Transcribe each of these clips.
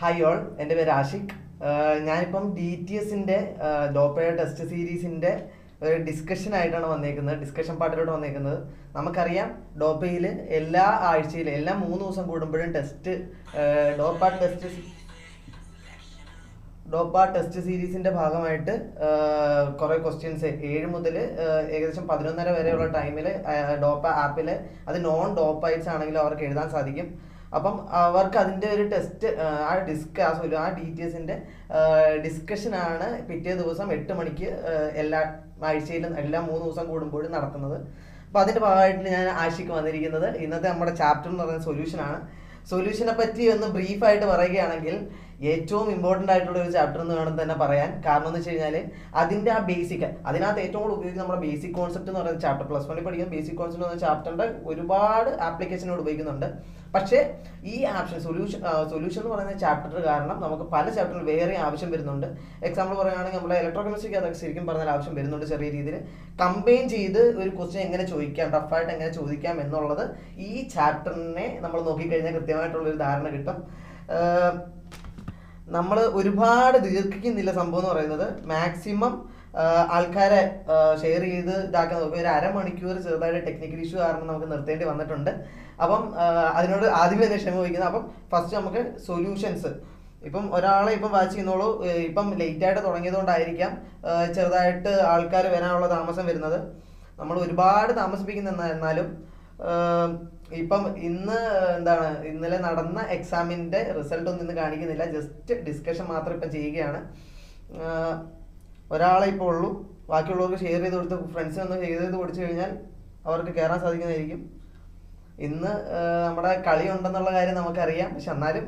Hi all എന്റെ പേര് ആഷിഖ്. ഞാനിപ്പം ഡി ടി എസിന്റെ ഡോപ്പയർ ടെസ്റ്റ് സീരീസിന്റെ ഒരു ഡിസ്കഷൻ ആയിട്ടാണ് വന്നേക്കുന്നത്. ഡിസ്കഷൻ പാർട്ടിലോട്ട് വന്നേക്കുന്നത്. നമുക്കറിയാം ഡോപ്പയിൽ എല്ലാ ആഴ്ചയിലും എല്ലാ മൂന്ന് ദിവസം കൂടുമ്പോഴും test dope test dope test സീരീസിന്റെ ഭാഗമായിട്ട് കുറേ ക്വസ്റ്റ്യൻസ് ഏഴ് മുതൽ ഏകദേശം പതിനൊന്നര വരെയുള്ള ടൈമിൽ ഡോപ്പ ആപ്പിൽ അത് നോൺ ഡോപ്പൈറ്റ്സ് ആണെങ്കിലും അവർക്ക് എഴുതാൻ സാധിക്കും. അപ്പം അവർക്ക് അതിന്റെ ഒരു ടെസ്റ്റ് ആ ഡിസ്ക് ആ സോറി ആ ഡി ടി എസിന്റെ ഡിസ്കഷൻ ആണ് പിറ്റേ ദിവസം എട്ട് മണിക്ക് എല്ലാ ആഴ്ചയിലും എല്ലാ മൂന്ന് ദിവസം കൂടുമ്പോഴും നടത്തുന്നത്. അപ്പം അതിന്റെ ഭാഗമായിട്ട് ഞാൻ ആശിക്ക് വന്നിരിക്കുന്നത്. ഇന്നത്തെ നമ്മുടെ ചാപ്റ്റർ എന്ന് പറയുന്ന സൊല്യൂഷനാണ് സൊല്യൂഷനെ പറ്റി ഒന്ന് ബ്രീഫായിട്ട് പറയുകയാണെങ്കിൽ ഏറ്റവും ഇമ്പോർട്ടന്റ് ആയിട്ടുള്ള ഒരു ചാപ്റ്റർ എന്ന് വേണം തന്നെ പറയാൻ. കാരണം എന്ന് വെച്ച് കഴിഞ്ഞാൽ അതിന്റെ ആ ബേസിക് അതിനകത്ത് ഏറ്റവും കൂടുതൽ ഉപയോഗിക്കുന്ന നമ്മുടെ ബേസിക് കോൺസെപ്റ്റ് എന്ന് പറയുന്ന ചാപ്റ്റർ പ്ലസ് വണ്ണിൽ പഠിക്കുന്ന ബേസിക് കോൺസെപ്റ്റ് എന്ന് പറയുന്ന ചാപ്റ്ററിന്റെ ഒരുപാട് ആപ്ലിക്കേഷനുകൾ ഉപയോഗിക്കുന്നുണ്ട്. പക്ഷേ ഈ ആപ്ഷൻ സൊല്യൂഷൻ സൊല്യൂഷൻ എന്ന് പറയുന്ന ചാപ്റ്റർ കാരണം നമുക്ക് പല ചാപ്റ്ററിൽ വേറെ ആവശ്യം വരുന്നുണ്ട്. എക്സാമ്പിൾ പറയുകയാണെങ്കിൽ നമ്മുടെ ഇലക്ട്രോ അതൊക്കെ ശരിക്കും പറഞ്ഞാൽ ആവശ്യം വരുന്നുണ്ട് ചെറിയ രീതിയിൽ. കമ്പൈൻ ചെയ്ത് ഒരു ക്വസ്റ്റ്യൻ എങ്ങനെ ചോദിക്കാം ടഫായിട്ട് എങ്ങനെ ചോദിക്കാം എന്നുള്ളത് ഈ ചാപ്റ്ററിനെ നമ്മൾ നോക്കിക്കഴിഞ്ഞാൽ കൃത്യമായിട്ടുള്ളൊരു ധാരണ കിട്ടും. നമ്മൾ ഒരുപാട് ദീർഘിക്കുന്നില്ല സംഭവം എന്ന് പറയുന്നത്. മാക്സിമം ആൾക്കാരെ ഷെയർ ചെയ്ത് ഇതാക്കാൻ നോക്കും. ഒരു അരമണിക്കൂർ ചെറുതായിട്ട് ടെക്നിക്കൽ ഇഷ്യൂ കാരണം നമുക്ക് നിർത്തേണ്ടി വന്നിട്ടുണ്ട്. അപ്പം അതിനോട് ആദ്യമേ തന്നെ ക്ഷമ വഹിക്കുന്നത് അപ്പം ഫസ്റ്റ് നമുക്ക് സൊല്യൂഷൻസ് ഇപ്പം ഒരാളെ ഇപ്പം വാച്ച് ചെയ്യുന്നോളൂ. ഇപ്പം ലേറ്റ് ആയിട്ട് തുടങ്ങിയതുകൊണ്ടായിരിക്കാം ചെറുതായിട്ട് ആൾക്കാർ വരാനുള്ള താമസം വരുന്നത്. നമ്മൾ ഒരുപാട് താമസിപ്പിക്കുന്ന എന്നാലും ഇപ്പം ഇന്ന് എന്താണ് ഇന്നലെ നടന്ന എക്സാമിന്റെ റിസൾട്ട് ഒന്നും ഇന്ന് കാണിക്കുന്നില്ല. ജസ്റ്റ് ഡിസ്കഷൻ മാത്രം ഇപ്പം ചെയ്യുകയാണ്. ഒരാളെ ഇപ്പോൾ ഉള്ളൂ. ബാക്കിയുള്ളവർക്ക് ഷെയർ ചെയ്ത് കൊടുത്ത് ഫ്രണ്ട്സിന് ഒന്ന് ഷെയർ ചെയ്ത് കൊടുത്തു കഴിഞ്ഞാൽ അവർക്ക് കയറാൻ സാധിക്കുന്നതായിരിക്കും. ഇന്ന് നമ്മുടെ കളി ഉണ്ടെന്നുള്ള കാര്യം നമുക്കറിയാം. പക്ഷെ എന്നാലും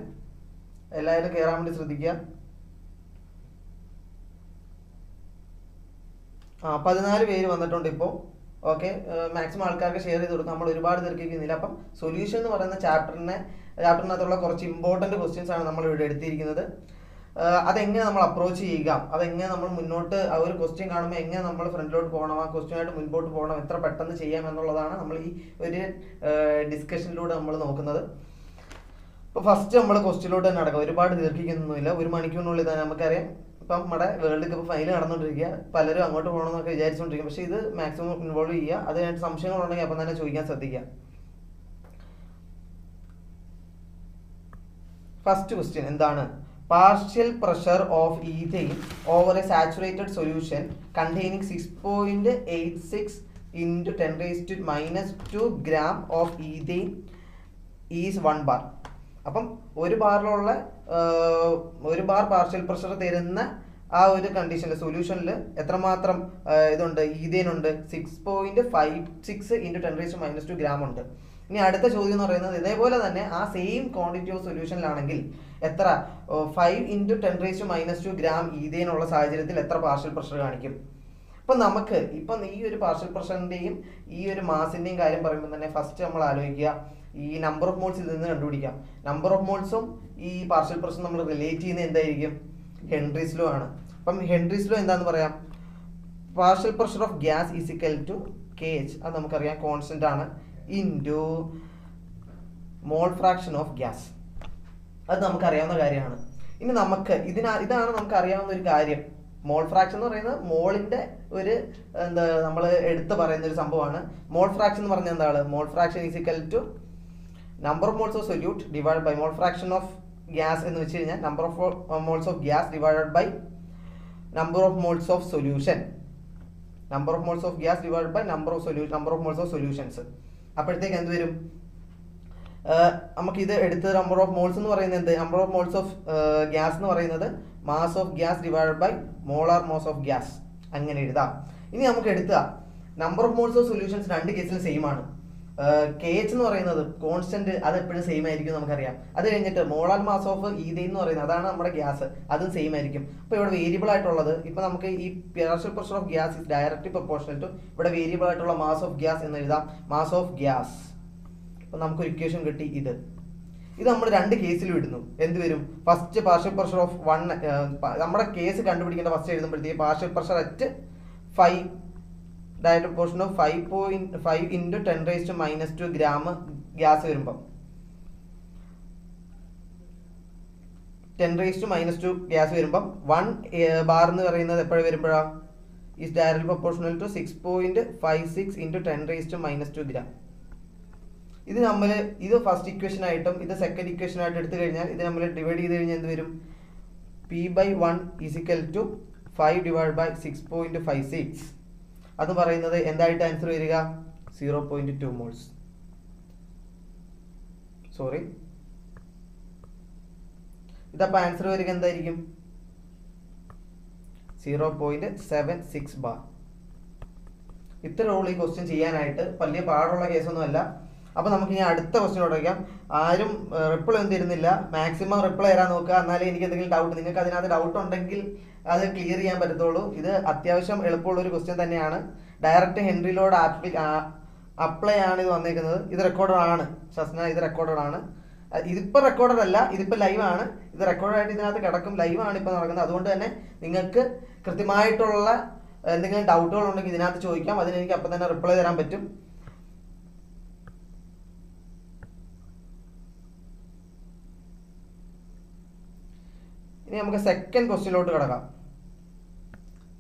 എല്ലാവരും കയറാൻ വേണ്ടി ശ്രദ്ധിക്കുക. ആ പതിനാല് പേര് വന്നിട്ടുണ്ട് ഇപ്പോൾ ഓക്കെ മാക്സിമം ആൾക്കാർക്ക് ഷെയർ ചെയ്ത് കൊടുക്കും. നമ്മൾ ഒരുപാട് തീർക്കിക്കുന്നില്ല അപ്പം സൊല്യൂഷൻ എന്ന് പറയുന്ന ചാപ്റ്ററിനെ ചാപ്റ്ററിനകത്തുള്ള കുറച്ച് ഇമ്പോർട്ടന്റ് ക്വസ്റ്റ്യൻസ് ആണ് നമ്മൾ ഇവിടെ എടുത്തിരിക്കുന്നത്. അതെങ്ങനെ നമ്മൾ അപ്രോച്ച് ചെയ്യുക? അതെങ്ങനെ നമ്മൾ മുന്നോട്ട് ആ ഒരു ക്വസ്റ്റ്യൻ കാണുമ്പോൾ എങ്ങനെ നമ്മൾ ഫ്രണ്ടിലോട്ട് പോകണം? ആ ക്വസ്റ്റ്യനായിട്ട് മുൻപോട്ട് പോകണം? എത്ര പെട്ടെന്ന് ചെയ്യാം എന്നുള്ളതാണ് നമ്മൾ ഈ ഒരു ഡിസ്കഷനിലൂടെ നമ്മൾ നോക്കുന്നത്. ഇപ്പോൾ ഫസ്റ്റ് നമ്മൾ ക്വസ്റ്റ്യനിലോട്ട് തന്നെ നടക്കാം. ഒരുപാട് ദീർഘിക്കുന്നൊന്നുമില്ല. ഒരു മണിക്കൂറിനുള്ളിൽ തന്നെ നമുക്കറിയാം. ഇപ്പം നമ്മുടെ വേൾഡ് കപ്പ് ഫൈനൽ നടന്നുകൊണ്ടിരിക്കുക പലരും അങ്ങോട്ട് പോകണമെന്നൊക്കെ വിചാരിച്ചുകൊണ്ടിരിക്കും പക്ഷേ ഇത് മാക്സിമം ഇൻവോൾവ് ചെയ്യുക അതിനായിട്ട് സംശയങ്ങളുണ്ടെങ്കിൽ അപ്പം തന്നെ ചോദിക്കാൻ ശ്രദ്ധിക്കുക ഫസ്റ്റ് ക്വസ്റ്റ്യൻ എന്താണ്? Partial pressure of ethane over a saturated solution containing six point eight six into ten raise to minus two gram of ethane is one bar അപ്പം ഒരു ബാറിലുള്ള ഒരു ബാർ പാർഷ്യൽ പ്രഷർ തരുന്ന ആ ഒരു കണ്ടീഷനിൽ സൊല്യൂഷനിൽ എത്രമാത്രം ഇതുണ്ട് ഈതേനുണ്ട് six point five six into ten raise minus two gram ഉണ്ട്. ഇനി അടുത്ത ചോദ്യം എന്ന് പറയുന്നത് ഇതേപോലെ തന്നെ ആ സെയിം ക്വാണ്ടിറ്റി ഓഫ് സൊല്യൂഷനിലാണെങ്കിൽ എത്ര five into ten raise minus two gram ഈതേനുള്ള സാഹചര്യത്തിൽ എത്ര പാർഷ്യൽ പ്രഷർ കാണിക്കും? അപ്പം നമുക്ക് ഇപ്പം ഈ ഒരു പാർഷ്യൽ പ്രഷറിന്റെയും ഈ ഒരു മാസിന്റെയും കാര്യം പറയുമ്പോൾ തന്നെ ഫസ്റ്റ് നമ്മൾ ആലോചിക്കുക. ഈ നമ്പർ ഓഫ് മോൾസ് ഇതിൽ നിന്ന് കണ്ടുപിടിക്കാം. നമ്പർ ഓഫ് മോൾസും ഈ പാർഷ്യൽ പ്രഷർ നമ്മൾ റിലേറ്റ് ചെയ്യുന്നത് എന്തായിരിക്കും? ഹെൻറീസ് ലോ ആണ്. അപ്പം ഹെൻറീസ് ലോ എന്താന്ന് പറയാം? Partial pressure of gas is equal to K H അത് നമുക്കറിയാം കോൺസ്റ്റന്റ് ആണ്. Into mole fraction of gas അത് നമുക്കറിയാവുന്ന കാര്യമാണ്. ഇനി നമുക്ക് ഇതിനാ ഇതാണ് നമുക്ക് അറിയാവുന്ന ഒരു കാര്യം. മോൾ ഫ്രാക്ഷൻ എന്ന് പറയുന്നത് മോളിന്റെ ഒരു എന്താ നമ്മൾ എടുത്ത് പറയുന്ന ഒരു സംഭവമാണ്. മോൾ ഫ്രാക്ഷൻ എന്ന് പറഞ്ഞാൽ എന്താണ്? Mole fraction is equal to number of moles of solute divide by mole fraction of gas എന്ന് വെച്ച് കഴിഞ്ഞാൽ number of moles of gas divided by number of moles of solution number of moles of gas divide by number of solu number of moles of solutions അപ്പോഴത്തേക്ക് എന്ത് വരും? നമുക്കിത് എടുത്ത് number of moles എന്ന് പറയുന്നത് എന്ത്? Number of moles of gas എന്ന് പറയുന്നത് mass of gas divide by molar mass of gas അങ്ങനെ എഴുതാം. ഇനി നമുക്ക് എടുക്കുക number of moles of solutions രണ്ട് കേസിലും സെയിം ആണ്. കെ എച്ച് എന്ന് പറയുന്നത് കോൺസ്റ്റന്റ് അത് എപ്പോഴും സെയിം ആയിരിക്കും നമുക്കറിയാം. അത് കഴിഞ്ഞിട്ട് മോളാൽ മാസ് ഓഫ് ഈതൈൻ എന്ന് പറയുന്നത് അതാണ് നമ്മുടെ ഗ്യാസ്. അതും സെയിം ആയിരിക്കും. അപ്പോൾ ഇവിടെ വേരിയബിൾ ആയിട്ടുള്ളത് ഇപ്പൊ നമുക്ക് ഈ partial pressure of gas is direct proportional to ഇവിടെ വേരിയബിൾ ആയിട്ടുള്ള മാസ് ഓഫ് ഗ്യാസ് എന്ന് എഴുതാം. മാസ് ഓഫ് ഗ്യാസ് അപ്പൊ നമുക്ക് ഒരു ഇക്വേഷൻ കിട്ടി ഇത്. ഇത് നമ്മൾ രണ്ട് കേസിലും ഇടുന്നു. എന്ത് വരും? First partial pressure of one നമ്മുടെ കേസ് കണ്ടുപിടിക്കേണ്ട first എഴുതുമ്പോഴത്തേക്ക് partial pressure at five direct portion of five point five into ten raise to minus two gram gas വരുമ്പം. Ten raise to minus two gas വരുമ്പം one bar എന്ന് പറയുന്നത് എപ്പോഴും വരുമ്പോഴാണ് is direct proportional to six point five six into ten raise to minus two gram ഇത് നമ്മൾ ഇത് first equation ആയിട്ടും ഇത് സെക്കൻഡ് ഇക്വേഷൻ ആയിട്ട് എടുത്തു കഴിഞ്ഞാൽ ഇത് നമ്മൾ ഡിവൈഡ് ചെയ്ത് കഴിഞ്ഞാൽ എന്ത് വരും? P by one is equal to five divide by six point five six അത് പറയുന്നത് എന്തായിട്ട് ആൻസർ വരിക? Zero point two moles sorry ഇതപ്പോൾ ആൻസർ വരിക എന്തായിരിക്കും? Zero point seven six bar ഇത്ര ഉള്ളൂ ഈ ക്വസ്റ്റ്യൻ ചെയ്യാനായിട്ട്. വലിയ പാടുള്ള കേസൊന്നുമല്ല അപ്പോൾ നമുക്ക് ഇനി അടുത്ത ക്വസ്റ്റ്യൻ തുടങ്ങാം ആരും റിപ്ലൈ ഒന്നും തരുന്നില്ല. മാക്സിമം റിപ്ലൈ തരാൻ നോക്കുക. എന്നാലേ എനിക്ക് എന്തെങ്കിലും ഡൗട്ട് നിങ്ങൾക്ക് അതിനകത്ത് ഡൗട്ട് ഉണ്ടെങ്കിൽ അത് ക്ലിയർ ചെയ്യാൻ പറ്റത്തുള്ളൂ. ഇത് അത്യാവശ്യം എളുപ്പമുള്ള ഒരു ക്വസ്റ്റ്യൻ തന്നെയാണ്. ഡയറക്റ്റ് ഹെൻറിലോട് ആപ്ലി അപ്ലൈ ആണ് ഇത് വന്നേക്കുന്നത്. ഇത് റെക്കോർഡഡ് ആണ്. ശസ്ന ഇത് റെക്കോർഡഡ് ആണ്. ഇതിപ്പോൾ ഇതിപ്പോ റെക്കോർഡഡ് അല്ല ഇതിപ്പോൾ ലൈവ് ആണ്. ഇത് റെക്കോർഡ് ആയിട്ട് ഇതിനകത്ത് കിടക്കും. ലൈവ് ആണ് ഇപ്പൊ നടക്കുന്നത്. അതുകൊണ്ട് തന്നെ നിങ്ങൾക്ക് കൃത്യമായിട്ടുള്ള എന്തെങ്കിലും ഡൗട്ടുകൾ ഉണ്ടെങ്കിൽ ഇതിനകത്ത് ചോദിക്കാം. അതിന് എനിക്ക് അപ്പം തന്നെ റിപ്ലൈ തരാൻ പറ്റും. ഇനി നമുക്ക് സെക്കൻഡ് ക്വസ്റ്റ്യനിലോട്ട് കിടക്കാം.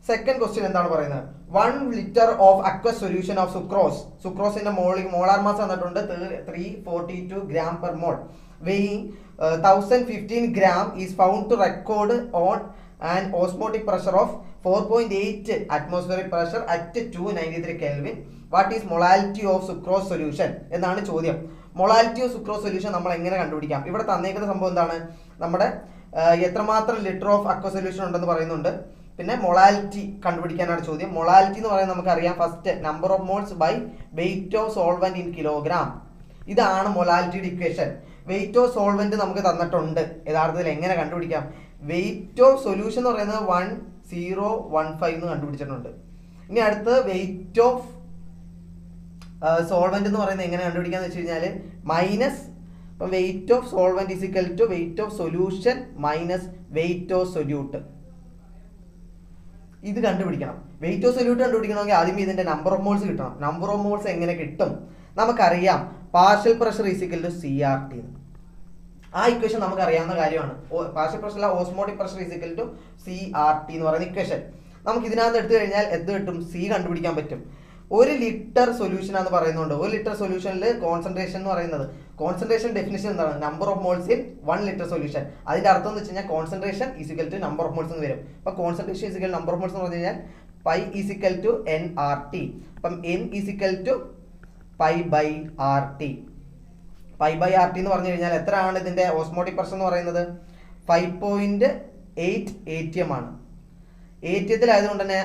സെക്കൻഡ് ക്വസ്റ്റ്യൻ എന്താണ് പറയുന്നത്? One litre of aqua solution of sucrose സുക്രോസിന്റെ മോളിൽ മോളാർ മാസ് തന്നിട്ടുണ്ട് three forty two gram per mole weighing thousand fifteen gram is found to record on and osmotic pressure of four point eight atmospheric pressure at two ninety three kelvin what is molality of sucrose solution എന്നാണ് ചോദ്യം. Molality of sucrose solution നമ്മൾ എങ്ങനെ കണ്ടുപിടിക്കാം? ഇവിടെ തന്നേക്കുന്ന സംഭവം എന്താണ്? നമ്മുടെ എത്രമാത്രം ലിറ്റർ ഓഫ് അക്വ സൊല്യൂഷൻ ഉണ്ടെന്ന് പറയുന്നുണ്ട്. പിന്നെ മൊളാലിറ്റി കണ്ടുപിടിക്കാനാണ് ചോദ്യം. മൊളാലിറ്റി എന്ന് പറയുന്നത് നമുക്കറിയാം. First number of moles by weight of solvent in kilogram ഇതാണ് മൊളാലിറ്റിയുടെ ഇക്വേഷൻ വെയിറ്റ് ഓഫ് സോൾവെന്റ് നമുക്ക് തന്നിട്ടുണ്ട്. യഥാർത്ഥത്തിൽ എങ്ങനെ കണ്ടുപിടിക്കാം? വെയിറ്റ് ഓഫ് സൊല്യൂഷൻ എന്ന് പറയുന്നത് വൺ സീറോ വൺ ഫൈവ് എന്ന് കണ്ടുപിടിച്ചിട്ടുണ്ട്. ഇനി അടുത്ത് വെയിറ്റ് ഓഫ് സോൾവെന്റ് എന്ന് പറയുന്നത് എങ്ങനെ കണ്ടുപിടിക്കാന്ന് വെച്ച് കഴിഞ്ഞാൽ മൈനസ് ഇപ്പം weight of solvent is equal to weight of solution minus weight of solute ഇത് കണ്ടുപിടിക്കണം. വെയിറ്റ് ഓഫ് സൊല്യൂട്ട് കണ്ടുപിടിക്കണമെങ്കിൽ ആദ്യം ഇതിന്റെ നമ്പർ ഓഫ് മോൾസ് കിട്ടണം. നമ്പർ ഓഫ് മോൾസ് എങ്ങനെ കിട്ടും? നമുക്കറിയാം. Partial pressure is equal to C R T ആ ഇക്വേഷൻ നമുക്കറിയാവുന്ന കാര്യമാണ്. Partial pressure osmotic pressure is equal to C R T എന്ന് പറയുന്ന ഇക്വേഷൻ നമുക്ക് ഇതിനകത്ത് എടുത്തു കഴിഞ്ഞാൽ എന്ത് കിട്ടും? സി കണ്ടുപിടിക്കാൻ പറ്റും. ഒരു ലിറ്റർ സൊല്യൂഷൻ എന്ന് പറയുന്നുണ്ട്. ഒരു ലിറ്റർ സൊല്യൂഷനിൽ കോൺസെൻട്രേഷൻ എന്ന് പറയുന്നത്. കോൺസെൻട്രേഷൻ ഡെഫിനേഷൻ എന്താണ്? Number of moles in one litre solution അതിന്റെ അർത്ഥം എന്ന് വെച്ച് കഴിഞ്ഞാൽ concentration is equal to number of moles എന്ന് വരും. അപ്പൊ concentration is equal number of moles എന്ന് പറഞ്ഞു കഴിഞ്ഞാൽ pi is equal to N R T അപ്പം N is equal to pi by R T pi by R T എന്ന് പറഞ്ഞു കഴിഞ്ഞാൽ എത്രയാണ് ഇതിന്റെ ഓസ്മോട്ടിക് പ്രഷർ എന്ന് പറയുന്നത്? Five point eight A T M ആണ്. എ ടി എത്തിലായതുകൊണ്ട് തന്നെ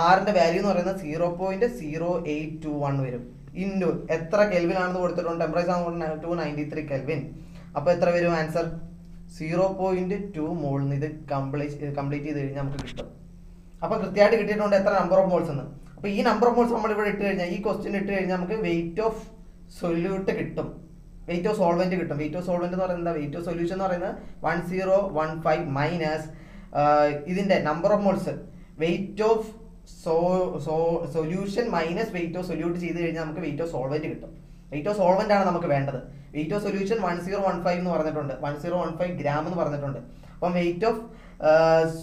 ആറിന്റെ വാല്യൂ എന്ന് പറയുന്നത് zero point zero eight two one വരും. ഇന്റു എത്ര കെൽവിൻ ആണെന്ന് കൊടുത്തിട്ടുണ്ട്? Temperature two ninety three kelvin അപ്പോൾ എത്ര വരും ആൻസർ സീറോ പോയിന്റ് ടു മോളിൽ നിന്ന് ഇത് കംപ്ലീറ്റ് കംപ്ലീറ്റ് ചെയ്ത് കഴിഞ്ഞാൽ നമുക്ക് കിട്ടും. അപ്പോൾ കൃത്യമായിട്ട് കിട്ടിയിട്ടുണ്ട് എത്ര നമ്പർ ഓഫ് മോൾസ് എന്ന്. അപ്പോൾ ഈ നമ്പർ ഓഫ് മോൾസ് നമ്മൾ ഇവിടെ ഇട്ട് കഴിഞ്ഞാൽ ഈ ക്വസ്റ്റ്യൻ ഇട്ട് കഴിഞ്ഞാൽ നമുക്ക് വെയിറ്റ് ഓഫ് സൊല്യൂട്ട് കിട്ടും. വെയിറ്റ് ഓഫ് സോൾവെന്റ് കിട്ടും. വെയിറ്റ് ഓഫ് സോൾവെന്റ് എന്ന് പറയുന്നത് വെയിറ്റ് ഓഫ് സൊല്യൂഷൻ എന്ന് പറയുന്നത് one zero one five minus ഇതിന്റെ number of moles weight of so so solution minus weight of solute ചെയ്ത് കഴിഞ്ഞാൽ നമുക്ക് വെയിറ്റ് ഓഫ് സോൾവെന്റ് കിട്ടും. വെയിറ്റ് ഓഫ് സോൾവെന്റ് ആണ് നമുക്ക് വേണ്ടത്. Weight of solution one zero one five എന്ന് പറഞ്ഞിട്ടുണ്ട്. One zero one five gram എന്ന് പറഞ്ഞിട്ടുണ്ട്. അപ്പം വെയിറ്റ് ഓഫ്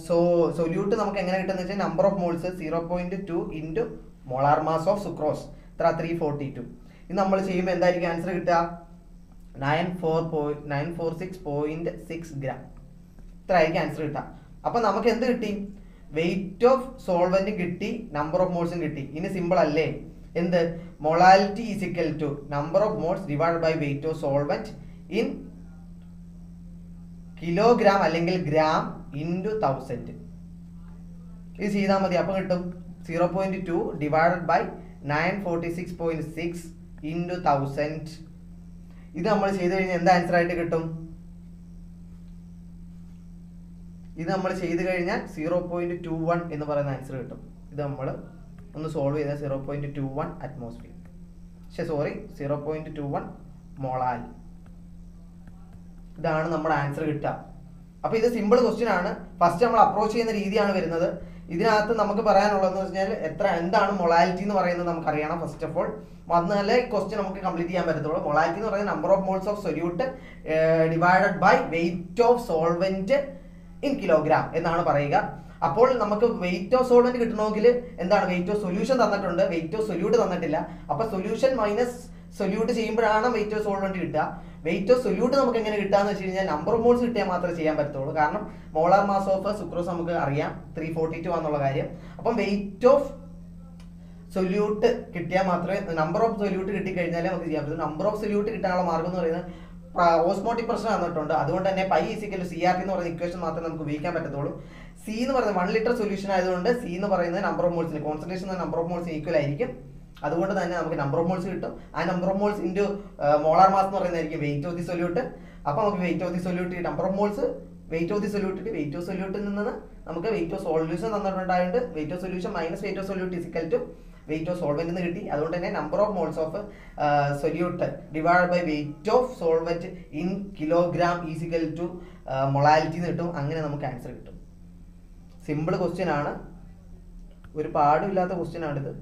സോ സൊല്യൂട്ട് നമുക്ക് എങ്ങനെ കിട്ടുന്നത് വെച്ചാൽ number of moles zero point two into molar mass of sucrose ഇത്ര ത്രീ ഫോർട്ടി ടു ഇത് നമ്മൾ ചെയ്യുമ്പോൾ എന്തായിരിക്കും ആൻസർ കിട്ടുക? Nine four point nine four six point six gram ഇത്ര ആയിരിക്കും ആൻസർ കിട്ടുക. അപ്പം നമുക്ക് എന്ത് കിട്ടി? വെയിറ്റ് ഓഫ് സോൾവെന്റ് കിട്ടി നമ്പർ ഓഫ് മോൾസും കിട്ടി. ഇനി സിമ്പിൾ അല്ലേ? എന്ത്? Molality is equal to number of moles divide by weight of solvent in kilogram അല്ലെങ്കിൽ ഗ്രാം ഇന്റു തൗസൻഡ് ഇത് ചെയ്താൽ മതി. അപ്പം കിട്ടും. Zero point two divided by nine forty six point six into thousand ഇത് നമ്മൾ ചെയ്ത് കഴിഞ്ഞാൽ എന്ത് ആൻസർ ആയിട്ട് കിട്ടും? ഇത് നമ്മൾ ചെയ്ത് കഴിഞ്ഞാൽ സീറോ പോയിന്റ് ടു വൺ എന്ന് പറയുന്ന ആൻസർ കിട്ടും. ഇത് നമ്മൾ ഒന്ന് സോൾവ് ചെയ്താൽ zero point two one atmosphere പക്ഷെ sorry zero point two one molal ഇതാണ് നമ്മുടെ ആൻസർ കിട്ടുക. അപ്പൊ ഇത് സിമ്പിൾ ക്വസ്റ്റ്യൻ ആണ്. ഫസ്റ്റ് നമ്മൾ അപ്രോച്ച് ചെയ്യുന്ന രീതിയാണ് വരുന്നത്. ഇതിനകത്ത് നമുക്ക് പറയാനുള്ളതെന്ന് വെച്ചാൽ എത്ര എന്താണ് മൊളാലിറ്റി എന്ന് പറയുന്നത് നമുക്ക് അറിയണം ഫസ്റ്റ് ഓഫ് ഓൾ വന്നാലേ ക്വസ്റ്റ്യൻ നമുക്ക് കംപ്ലീറ്റ് ചെയ്യാൻ പറ്റത്തുള്ളൂ. മൊളാലിറ്റി എന്ന് പറയുന്നത് number of moles of solute divided by weight of solvent in kilogram എന്നാണ് പറയുക. അപ്പോൾ നമുക്ക് വെയിറ്റ് ഓഫ് സോൾവെന്റ് കിട്ടണമെങ്കിൽ എന്താണ് വെയിറ്റ് ഓഫ് സൊല്യൂഷൻ തന്നിട്ടുണ്ട്. വെയിറ്റ് ഓഫ് സൊല്യൂട്ട് തന്നിട്ടില്ല. അപ്പൊ സൊല്യൂഷൻ മൈനസ് സൊല്യൂട്ട് ചെയ്യുമ്പോഴാണ് വെയിറ്റ് ഓഫ് സോൾവെന്റ് കിട്ടുക. വെയിറ്റ് ഓഫ് സൊല്യൂട്ട് നമുക്ക് എങ്ങനെ കിട്ടാന്ന് വെച്ച് കഴിഞ്ഞാൽ നമ്പർ ഓഫ് മോൾസ് കിട്ടിയാൽ മാത്രമേ ചെയ്യാൻ പറ്റത്തുള്ളൂ. കാരണം മോളാർ മാസ് ഓഫ് സുക്രോസ് നമുക്ക് അറിയാം. ത്രീ ഫോർട്ടി ടു ആണെന്നുള്ള കാര്യം. അപ്പം വെയിറ്റ് ഓഫ് സൊല്യൂട്ട് കിട്ടിയാൽ മാത്രമേ നമ്പർ ഓഫ് സൊല്യൂട്ട് കിട്ടിക്കഴിഞ്ഞാലേ നമുക്ക് ചെയ്യാൻ പറ്റൂ. നമ്പർ ഓഫ് സൊല്യൂട്ട് കിട്ടാനുള്ള മാർഗം എന്ന് പറയുന്നത് ഓസ്മോട്ടിക് പ്രശ്നം തന്നിട്ടുണ്ട് അതുകൊണ്ട് തന്നെ pi is equal C R T എന്ന് പറയുന്ന ഇക്വേഷൻ മാത്രമേ നമുക്ക് ഉപയോഗിക്കാൻ പറ്റത്തുള്ളൂ. സി എന്ന് പറയുന്നത് വൺ ലിറ്റർ സൊല്യൂഷൻ ആയതുകൊണ്ട് സി എന്ന് പറയുന്നത് number of മോൾസിന് concentration number of moles equal ആയിരിക്കും. അതുകൊണ്ട് തന്നെ നമുക്ക് നമ്പർ ഓഫ് മോൾസ് കിട്ടും. ആ number of moles into molar mass എന്ന് പറയുന്നതായിരിക്കും വെയിറ്റ് ഓഫ് ദി സൊല്യൂട്ട് അപ്പോൾ നമുക്ക് weight of the solute number of moles weight of the solute weight of സൊല്യൂട്ടിൽ നിന്ന് നമുക്ക് weight of solution തന്നിട്ടുണ്ടായത് weight of solution minus weight of solute is equal to weight of solvent എന്ന് കിട്ടി. അതുകൊണ്ട് തന്നെ number of moles of solute divide by weight of solvent in kilogram is equal to molality എന്ന് കിട്ടും. അങ്ങനെ നമുക്ക് answer കിട്ടും. Simple question ആണ്. ഒരു പാടുമില്ലാത്ത ക്വസ്റ്റ്യൻ ആണിത്.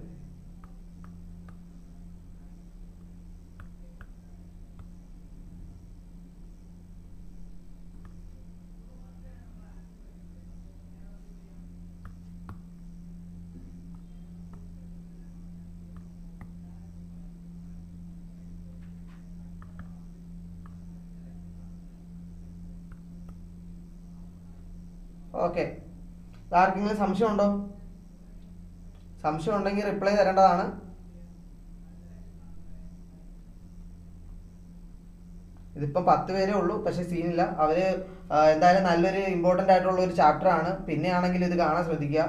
ഓക്കെ. ആർക്കെങ്കിലും സംശയമുണ്ടോ? സംശയം ഉണ്ടെങ്കിൽ റിപ്ലൈ തരേണ്ടതാണ്. ഇതിപ്പോൾ പത്ത് പേരേ ഉള്ളൂ പക്ഷെ സീനില്ല അവർ എന്തായാലും നല്ലൊരു ഇമ്പോർട്ടന്റ് ആയിട്ടുള്ള ഒരു ചാപ്റ്റർ ആണ്. പിന്നെ ആണെങ്കിൽ ഇത് കാണാൻ ശ്രദ്ധിക്കുക.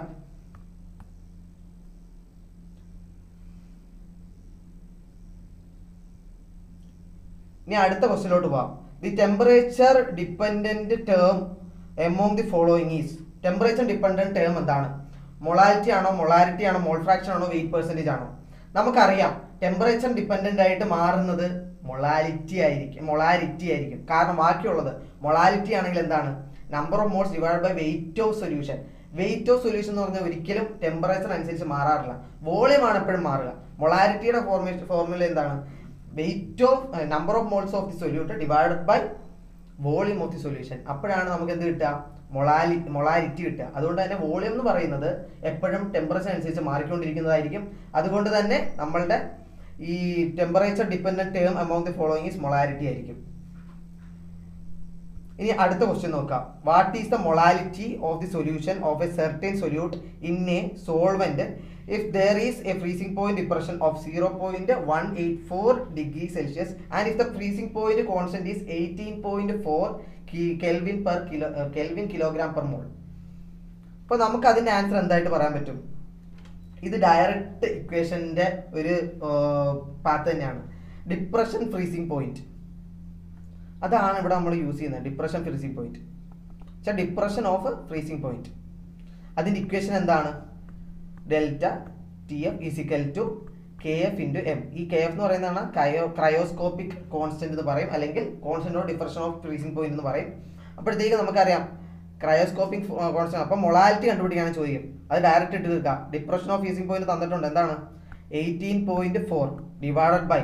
ഇനി അടുത്ത ക്വസ്റ്റിലോട്ട് പോവാം. The temperature dependent term among the following is temperature dependent term എന്താണ്? മൊളാലിറ്റി ആണോ മൊളാരിറ്റി ആണോ മോൾ ഫ്രാക്ഷൻ ആണോ വെയിറ്റ് പെർസെന്റേജ് ആണോ? നമുക്കറിയാം ടെമ്പറേച്ചർ ഡിപ്പെൻഡന്റ് ആയിട്ട് മാറുന്നത് മൊളാലിറ്റി ആയിരിക്കും മൊളാരിറ്റി ആയിരിക്കും. കാരണം ബാക്കിയുള്ളത് മൊളാലിറ്റി ആണെങ്കിൽ എന്താണ്? Number of moles divide by weight of solution weight of solution എന്ന് പറഞ്ഞാൽ ഒരിക്കലും ടെമ്പറേച്ചർ അനുസരിച്ച് മാറാറില്ല. വോളിയം ആണ് എപ്പോഴും മാറുക. മൊളാരിറ്റിയുടെ ഫോർമുല ഫോർമുല എന്താണ്? Weight of number of moles of the solute divided by volume of the solution. അപ്പോഴാണ് നമുക്ക് എന്ത് കിട്ടുക? മൊളാലി മൊളാലിറ്റി കിട്ടുക. അതുകൊണ്ട് തന്നെ വോളിയം എന്ന് പറയുന്നത് എപ്പോഴും ടെമ്പറേച്ചർ അനുസരിച്ച് മാറിക്കൊണ്ടിരിക്കുന്നതായിരിക്കും. അതുകൊണ്ട് തന്നെ നമ്മളുടെ ഈ temperature dependent term amount the following is molality ആയിരിക്കും. ഇനി അടുത്ത ക്വസ്റ്റ്യൻ നോക്കാം. What is the molality of the solution of a certain solute in a solvent point depression of zero point one eight four degree Celsius and if the freezing point constant is eighteen point four kelvin per kilo kelvin kilogram per mole അപ്പോൾ നമുക്ക് അതിന്റെ answer എന്തായിട്ട് പറയാൻ പറ്റും? ഇത് direct ഇക്വേഷന്റെ ഒരു path തന്നെയാണ്. ഡിപ്രഷൻ ഫ്രീസിംഗ് പോയിന്റ് അതാണ് ഇവിടെ നമ്മൾ യൂസ് ചെയ്യുന്നത് depression freezing point depression of freezing point അതിന്റെ ഇക്വേഷൻ എന്താണ്? Delta T F is equal to K F into M ഈ കെ എഫ് എന്ന് പറയുന്നതാണ് ക്രയോ ക്രയോസ്കോപ്പിക് കോൺസ്റ്റന്റ് എന്ന് പറയും. അല്ലെങ്കിൽ constant of of freezing point എന്ന് പറയും. അപ്പോഴത്തേക്ക് നമുക്കറിയാം ക്രയോസ്കോപ്പിക് കോൺസ്റ്റന്റ് അപ്പം മൊളാലിറ്റി കണ്ടുപിടിക്കാണ് ചോദ്യം. അത് ഡയറക്റ്റ് ഇട്ട് തീർക്കാം. ഡിപ്രഷൻ ഓഫ് ഫ്രീസിംഗ് പോയിന്റ് തന്നിട്ടുണ്ട്. എന്താണ്? Eighteen point four divided by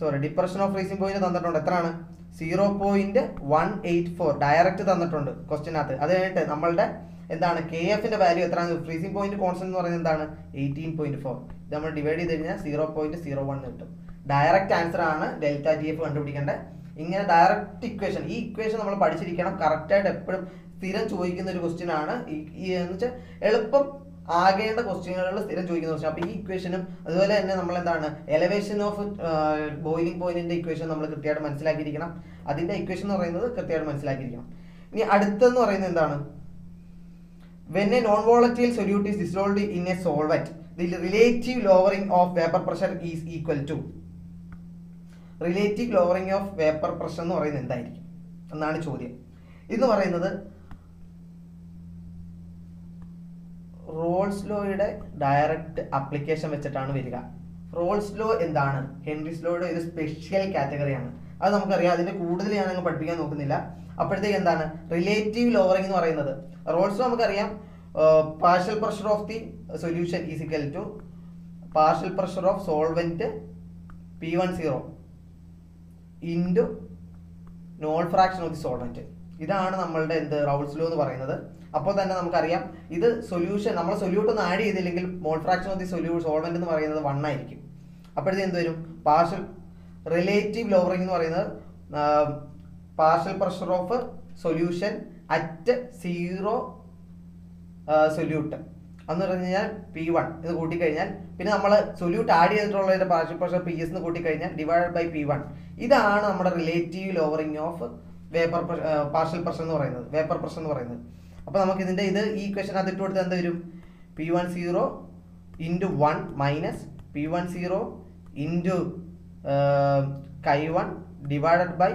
sorry depression of freezing point തന്നിട്ടുണ്ട്. എത്രയാണ്? Zero point one eight four direct തന്നിട്ടുണ്ട് ക്വസ്റ്റിനകത്ത് അത് കഴിഞ്ഞിട്ട് നമ്മളുടെ എന്താണ് കെ എഫിന്റെ വാല്യൂ എത്രയാണ്? ഫ്രീസിംഗ് പോയിന്റ് കോൺസ്റ്റന്റ് എന്ന് പറയുന്നത് എന്താണ്? എയ്റ്റീൻ പോയിന്റ് ഫോർ ഇത് നമ്മൾ ഡിവൈഡ് ചെയ്ത് കഴിഞ്ഞാൽ സീറോ പോയിന്റ് സീറോ വൺ കിട്ടും. ഡയറക്റ്റ് ആൻസർ ആണ് ഡെൽറ്റ ജി എഫ് കണ്ടുപിടിക്കേണ്ടത്. ഇങ്ങനെ ഡയറക്റ്റ് ഇക്വേഷൻ ഈ ഇക്വേഷൻ നമ്മൾ പഠിച്ചിരിക്കണം. കറക്റ്റായിട്ട് എപ്പോഴും സ്ഥിരം ചോദിക്കുന്ന ഒരു ക്വസ്റ്റ്യൻ ആണ്. ഈ എന്ന് വെച്ചാൽ എളുപ്പം ആകേണ്ട ക്വസ്റ്റ്യനുകളിൽ സ്ഥിരം ചോദിക്കുന്ന. ക്വസ്റ്റ്യൻ അപ്പോൾ ഈ ഇക്വേഷനും അതുപോലെ തന്നെ നമ്മൾ എന്താണ് എലവേഷൻ ഓഫ് ബോയിലിംഗ് പോയിന്റിന്റെ ഇക്വേഷൻ നമ്മൾ കൃത്യമായിട്ട് മനസ്സിലാക്കിയിരിക്കണം. അതിന്റെ ഇക്വേഷൻ എന്ന് പറയുന്നത് കൃത്യമായിട്ട് മനസ്സിലാക്കിയിരിക്കണം. ഇനി അടുത്തെന്ന് പറയുന്നത് എന്താണ്? When a non volatile solute is dissolved in a solvent the relative lowering of vapor pressure is equal to relative lowering of vapour pressure എന്ന് പറയുന്നത് എന്തായിരിക്കും? എന്നാണ് ചോദ്യം. ഇതെന്ന് പറയുന്നത് റോൾസ് ലോയുടെ ഡയറക്റ്റ് അപ്ലിക്കേഷൻ വെച്ചിട്ടാണ് വരിക. റോൾസ് ലോ എന്താണ്? ഹെൻറിസ് ലോയുടെ ഒരു സ്പെഷ്യൽ കാറ്റഗറിയാണ്. അത് നമുക്കറിയാം. അതിന്റെ കൂടുതൽ ഞാൻ അങ്ങ് പഠിപ്പിക്കാൻ നോക്കുന്നില്ല. അപ്പോഴത്തേക്ക് എന്താണ്? റിലേറ്റീവ് ലോവറിംഗ് എന്ന് പറയുന്നത്. റോൾസ് ലോ നമുക്കറിയാം. Partial pressure of the solution is equal to partial pressure of solvent P one zero into mole fraction of the solvent ഇതാണ് നമ്മളുടെ എന്ത്? റൗൾസ് ലോ എന്ന് പറയുന്നത്. അപ്പോൾ തന്നെ നമുക്കറിയാം ഇത് സൊല്യൂഷൻ നമ്മൾ സൊല്യൂട്ട് ഒന്ന് ആഡ് ചെയ്തില്ലെങ്കിൽ mole fraction of the solute solvent എന്ന് പറയുന്നത് വൺ ആയിരിക്കും. അപ്പോഴത്തെ എന്ത് വരും? പാർഷ്യൽ റിലേറ്റീവ് ലോവറിംഗ് എന്ന് പറയുന്നത് partial pressure of solution at zero solute എന്ന് പറഞ്ഞു കഴിഞ്ഞാൽ പി വൺ ഇത് കൂട്ടിക്കഴിഞ്ഞാൽ പിന്നെ നമ്മൾ സൊല്യൂട്ട് ആഡ് ചെയ്തിട്ടുള്ളതിന്റെ പാർഷ്യൽ പ്രഷർ പി എസ് എന്ന് കൂട്ടിക്കഴിഞ്ഞാൽ ഡിവൈഡ് ബൈ പി വൺ ഇതാണ് നമ്മുടെ relative lowering of vapour partial pressure എന്ന് പറയുന്നത് വേപ്പർ പ്രഷർ എന്ന് പറയുന്നത്. അപ്പോൾ നമുക്ക് ഇതിന്റെ ഇത് ഈ ക്വസ്റ്റൻ അത് ഇട്ട് കൊടുത്താൽ എന്ത് വരും? P one zero into one minus P one zero into chi one divided by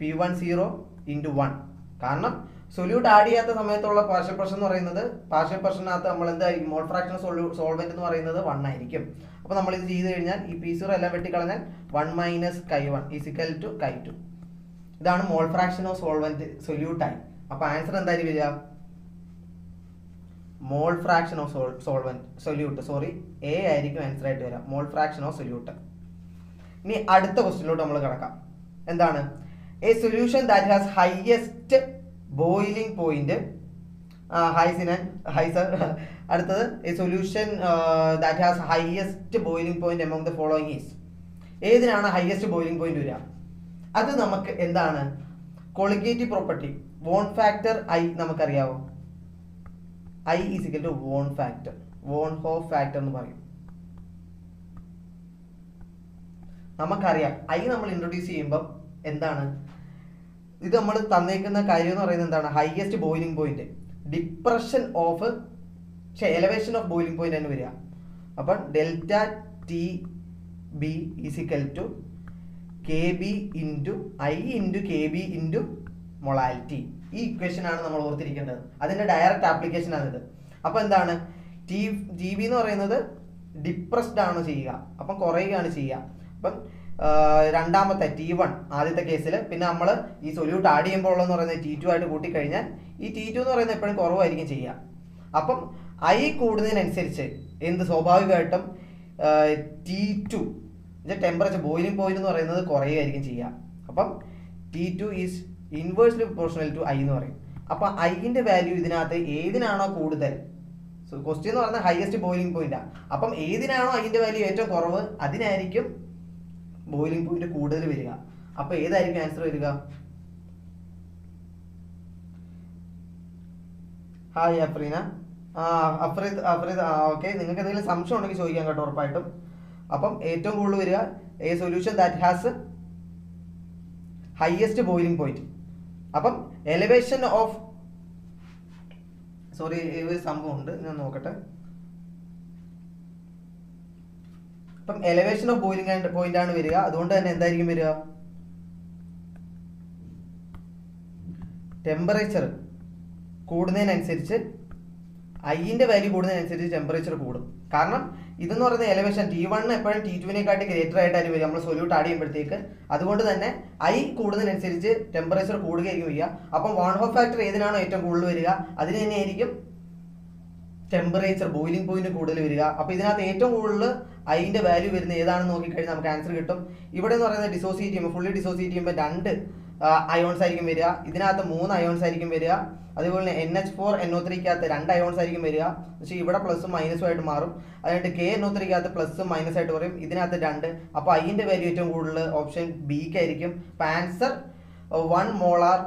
P one zero into one കാരണം സൊല്യൂട്ട് ആഡ് ചെയ്യാത്ത സമയത്തുള്ള പാർഷ്യൽ പ്രഷർ എന്ന് പറയുന്നത് പാർഷ്യൽ പ്രഷറിനകത്ത് നമ്മൾ എന്തായിരിക്കും മോൾ ഫ്രാക്ഷൻ സോൾവെന്റ് എന്ന് പറയുന്നത് വൺ ആയിരിക്കും. അപ്പോൾ നമ്മൾ ഇത് ചെയ്ത് കഴിഞ്ഞാൽ ഈ പി സീറോ എല്ലാം വെട്ടിക്കളഞ്ഞാൽ one minus chi one is equal to chi two ഇതാണ് മോൾ ഫ്രാക്ഷൻ ഓഫ് സോൾവെന്റ് സൊല്യൂട്ടായി അപ്പോൾ ആൻസർ എന്തായാലും വരിക? Mole fraction of solvent solute sorry A ആയിരിക്കും ആൻസർ ആയിട്ട് വരാം മോൾ ഫ്രാക്ഷൻ ഓഫ് സൊല്യൂട്ട് ഇനി അടുത്ത ക്വസ്റ്റിനോട്ട് നമ്മൾ കിടക്കാം. എന്താണ്? A solution that has highest boiling point high സിനൻ ഹൈ സർ അടുത്തത് a solution that has highest boiling point among the following is ഏതിനാണ് highest boiling point വരിക? അത് നമുക്ക് എന്താണ്? Colligative property van't factor I നമുക്കറിയാവോ? I is equal to van't factor van't Hoff factor എന്ന് പറയും. നമുക്കറിയാം. ഐ നമ്മൾ ഇൻട്രൊഡ്യൂസ് ചെയ്യുമ്പം എന്താണ്? ഇത് നമ്മൾ തന്നേക്കുന്ന കാര്യം എന്ന് പറയുന്നത് എന്താണ്? Highest boiling point depression of പക്ഷേ എലവേഷൻ ഓഫ് ബോയിലിംഗ് പോയിന്റ് തന്നെ വരിക. അപ്പം delta T B equal to K B into I into K B into molality ഈ ഇക്വേഷൻ ആണ് നമ്മൾ ഓർത്തിരിക്കേണ്ടത്. അതിന്റെ ഡയറക്റ്റ് ആപ്ലിക്കേഷൻ ആണിത്. അപ്പോൾ എന്താണ്? ടി ജി ബി എന്ന് പറയുന്നത് ഡിപ്രസ്ഡ് ആണ് ചെയ്യുക. അപ്പം കുറയുകയാണ് ചെയ്യുക. അപ്പം രണ്ടാമത്തെ ടി വൺ ആദ്യത്തെ കേസിൽ പിന്നെ നമ്മൾ ഈ സൊല്യൂട്ട് ആഡ് ചെയ്യുമ്പോൾ ഉള്ളതെന്ന് പറയുന്നത് ടി ടു ആയിട്ട് കൂട്ടിക്കഴിഞ്ഞാൽ ഈ ടി ടു എന്ന് പറയുന്നത് എപ്പോഴും കുറവായിരിക്കും ചെയ്യുക. അപ്പം ഐ കൂടുന്നതിനനുസരിച്ച് എന്ത് സ്വാഭാവികമായിട്ടും T two temperature boiling point എന്ന് പറയുന്നത് കുറയുകയായിരിക്കും ചെയ്യുക. അപ്പം T two is inversely proportional to I എന്ന് പറയും. അപ്പോൾ ഐന്റെ വാല്യൂ ഇതിനകത്ത് ഏതിനാണോ കൂടുതൽ? സോ ക്വസ്റ്റ്യൻ എന്ന് പറഞ്ഞാൽ ഹയസ്റ്റ് ബോയിലിംഗ് പോയിന്റാ അപ്പം ഏതിനാണോ അതിന്റെ വാല്യൂ ഏറ്റവും കുറവ്? അതിനായിരിക്കും ബോയിലിംഗ് പോയിന്റ് കൂടുതൽ വരിക. അപ്പോൾ ഏതായിരിക്കും ആൻസർ വരിക? ഹായ് അഫ്രീന. ആ അഫ്രീദ് അഫ്രീദ് ആ ഓക്കെ നിങ്ങൾക്ക് എന്തെങ്കിലും സംശയം ഉണ്ടെങ്കിൽ ചോദിക്കാം കേട്ടോ ഉറപ്പായിട്ടും. അപ്പം ഏറ്റവും കൂടുതൽ വരിക. A solution that has highest boiling point അപ്പം എലിവേഷൻ ഓഫ് സോറി ഒരു സംഭവം ഉണ്ട് ഞാൻ നോക്കട്ടെ. അപ്പം എലവേഷൻ ഓഫ് ബോയിലിംഗ് പോയിന്റ് ആണ് വരിക. അതുകൊണ്ട് തന്നെ എന്തായിരിക്കും വരിക? ടെമ്പറേച്ചർ കൂടുന്നതിനനുസരിച്ച് ഐന്റെ വാല്യൂ കൂടുന്നതിനനുസരിച്ച് ടെമ്പറേച്ചർ കൂടും. കാരണം ഇതെന്ന് പറയുന്ന എലവേഷൻ ടി വൺ എപ്പോഴും ടി ടുവിനെക്കാട്ടി ഗ്രേറ്റർ ആയിട്ടായിരിക്കും വരിക. നമ്മൾ സൊല്യൂട്ട് ആഡ് ചെയ്യുമ്പോഴത്തേക്ക്. അതുകൊണ്ട് തന്നെ ഐ കൂടുന്നതിനനുസരിച്ച് ടെമ്പറേച്ചർ കൂടുകയായിരിക്കും വരിക. അപ്പം വൺ ഹോഫ് ഫാക്ടർ ഏതിനാണോ ഏറ്റവും കൂടുതൽ വരിക? അതിന് തന്നെയായിരിക്കും ടെമ്പറേച്ചർ ബോയിലിംഗ് പോയിന്റ് കൂടുതൽ വരിക. അപ്പൊ ഇതിനകത്ത് ഏറ്റവും കൂടുതൽ അതിന്റെ വാല്യൂ വരുന്ന ഏതാണെന്ന് നോക്കിക്കഴിഞ്ഞാൽ നമുക്ക് ആൻസർ കിട്ടും. ഇവിടെ എന്ന് പറയുന്നത് ഡിസോസിയേറ്റ് ചെയ്യുമ്പോൾ ഫുള്ളി ഡിസോസിയേറ്റ് ചെയ്യുമ്പോൾ രണ്ട് അയോൺസ് ആയിരിക്കും വരിക. ഇതിനകത്ത് മൂന്ന് അയോൺസ് ആയിരിക്കും വരിക. അതുപോലെ തന്നെ N H four N O ത്രീക്കകത്ത് രണ്ട് അയോൺസ് ആയിരിക്കും വരിക. പക്ഷേ ഇവിടെ പ്ലസും മൈനസും ആയിട്ട് മാറും. അതുകൊണ്ട് കെ എൻ ഒ ത്രീക്കകത്ത് പ്ലസും മൈനസ് ആയിട്ട് പറയും ഇതിനകത്ത് രണ്ട്. അപ്പോൾ അതിന്റെ വാല്യൂ ഏറ്റവും കൂടുതൽ ഓപ്ഷൻ ബിക്ക് ആയിരിക്കും. Answer one molar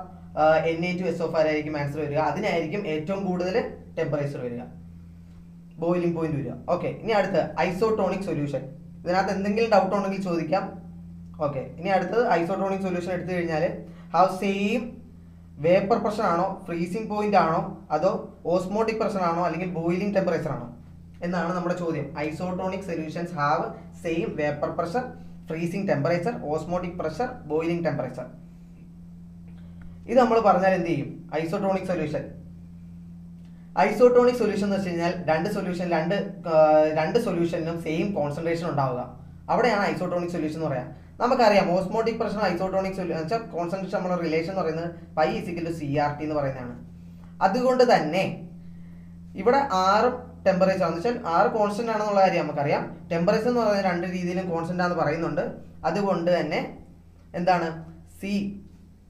N A two S of ആയിരിക്കും ആൻസർ വരിക. അതിനായിരിക്കും ഏറ്റവും കൂടുതൽ ടെമ്പറേച്ചർ വരിക. ബോയിലിംഗ് പോയിന്റ് വരിക. ഓക്കെ ഇനി അടുത്ത് ഐസോട്ടോണിക് സൊല്യൂഷൻ ഇതിനകത്ത് എന്തെങ്കിലും ഡൗട്ട് ഉണ്ടെങ്കിൽ ചോദിക്കാം. ഓക്കെ ഇനി അടുത്തത് ഐസോട്രോണിക് സൊല്യൂഷൻ എടുത്തു കഴിഞ്ഞാൽ ഹാവ് സെയിം വേപ്പർ പ്രഷർ ആണോ ഫ്രീസിംഗ് പോയിന്റ് ആണോ അതോ ഓസ്മോട്ടിക് പ്രഷർ ആണോ അല്ലെങ്കിൽ ബോയിലിംഗ് ടെമ്പറേച്ചർ ആണോ? എന്നാണ് നമ്മുടെ ചോദ്യം. Isotonic solutions have same vapour pressure freezing temperature osmotic pressure boiling temperature ഇത് നമ്മൾ പറഞ്ഞാൽ എന്ത് ചെയ്യും? ഐസോട്രോണിക് സൊല്യൂഷൻ ഐസോട്രോണിക് സൊല്യൂഷൻ എന്ന് വെച്ച് കഴിഞ്ഞാൽ രണ്ട് സൊല്യൂഷൻ രണ്ട് രണ്ട് സൊല്യൂഷനിലും സെയിം കോൺസെൻട്രേഷൻ ഉണ്ടാവുക. അവിടെയാണ് ഐസോട്രോണിക് സൊല്യൂഷൻ എന്ന് പറയാം. നമുക്കറിയാം ഓസ്മോട്ടിക് പ്രഷർ ഐസോട്ടോണിക് സൊല്യൂഷൻ വെച്ചാൽ കോൺസെൻട്രേഷൻ നമ്മുടെ റിലേഷൻ എന്ന് പറയുന്നത് pi equal to C R T എന്ന് പറയുന്നതാണ്. അതുകൊണ്ട് തന്നെ ഇവിടെ ആറ് ടെമ്പറേച്ചർ എന്ന് വെച്ചാൽ ആറ് കോൺസ്റ്റന്റ് ആണെന്നുള്ള കാര്യം നമുക്കറിയാം. ടെമ്പറേച്ചർ എന്ന് പറയുന്നത് രണ്ട് രീതിയിലും കോൺസ്റ്റന്റ് ആണെന്ന് പറയുന്നുണ്ട്. അതുകൊണ്ട് തന്നെ എന്താണ്? സി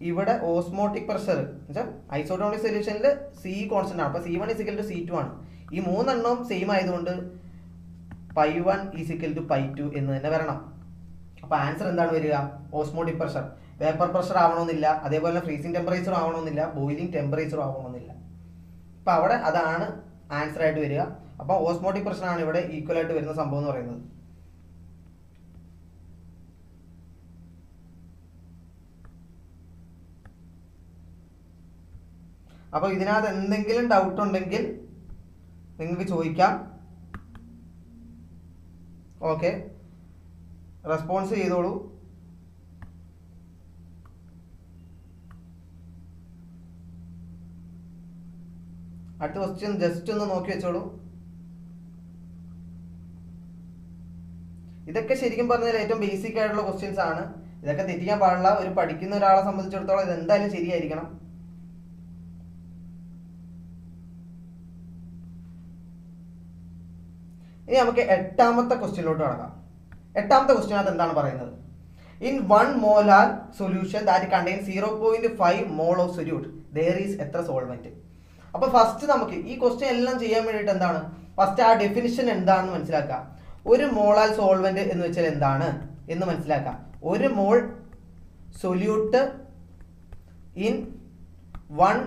ഇവിടെ ഓസ്മോട്ടിക് പ്രഷർ വെച്ചാൽ ഐസോട്ടോണിക് സൊല്യൂഷനിൽ സി കോൺസ്റ്റന്റ് ആണ്. അപ്പോൾ C one equal to C two ആണ്. ഈ മൂന്നെണ്ണവും സെയിം ആയതുകൊണ്ട് pi one equal to pi two എന്ന് തന്നെ വരണം. അപ്പോൾ ആൻസർ എന്താണ് വരിക? ഓസ്മോട്ടിക് പ്രഷർ വേപ്പർ പ്രഷർ ആവണമെന്നില്ല. അതേപോലെ ഫ്രീസിംഗ് ടെമ്പറേച്ചർ ആവണമെന്നില്ല. ബോയിലിംഗ് ടെമ്പറേച്ചർ ആവണമെന്നില്ല. അപ്പോൾ അവിടെ അതാണ് ആൻസർ ആയിട്ട് വരിക. അപ്പോൾ ഓസ്മോട്ടിക് ആണ് ഇവിടെ ഈക്വൽ ആയിട്ട് വരുന്ന സംഭവം എന്ന് പറയുന്നത്. അപ്പോൾ ഇതിനകത്ത് എന്തെങ്കിലും ഡൗട്ട് ഉണ്ടെങ്കിൽ നിങ്ങൾക്ക് ചോദിക്കാം. ഓക്കെ റെസ്പോൺസ് ചെയ്തോളൂ. അടുത്ത ക്വസ്റ്റ്യൻ ജസ്റ്റ് ഒന്ന് നോക്കി വെച്ചോളൂ. ഇതൊക്കെ ശരിക്കും പറഞ്ഞാൽ ഏറ്റവും ബേസിക് ആയിട്ടുള്ള ക്വസ്റ്റ്യൻസ് ആണ്. ഇതൊക്കെ തെറ്റിക്കാൻ പാടില്ല. ഒരു പഠിക്കുന്ന ഒരാളെ സംബന്ധിച്ചിടത്തോളം ഇത് എന്തായാലും ശരിയായിരിക്കണം. ഇനി നമുക്ക് എട്ടാമത്തെ ക്വസ്റ്റ്യനിലോട്ട് കടക്കാം. എട്ടാമത്തെ ക്വസ്റ്റ്യനകത്ത് എന്താണ് പറയുന്നത്? In one molar solution that contain zero point five mole of solute there is എത്ര സോൾവെന്റ് അപ്പൊ ഫസ്റ്റ് നമുക്ക് ഈ ക്വസ്റ്റ്യൻ എല്ലാം ചെയ്യാൻ വേണ്ടിയിട്ട് എന്താണ്? ഫസ്റ്റ് ആ ഡെഫിനിഷൻ എന്താണെന്ന് മനസ്സിലാക്കാം. ഒരു മോളാൽ സോൾവെന്റ് എന്ന് വെച്ചാൽ എന്താണ്? എന്ന് മനസ്സിലാക്കാം. ഒരു mole solute in one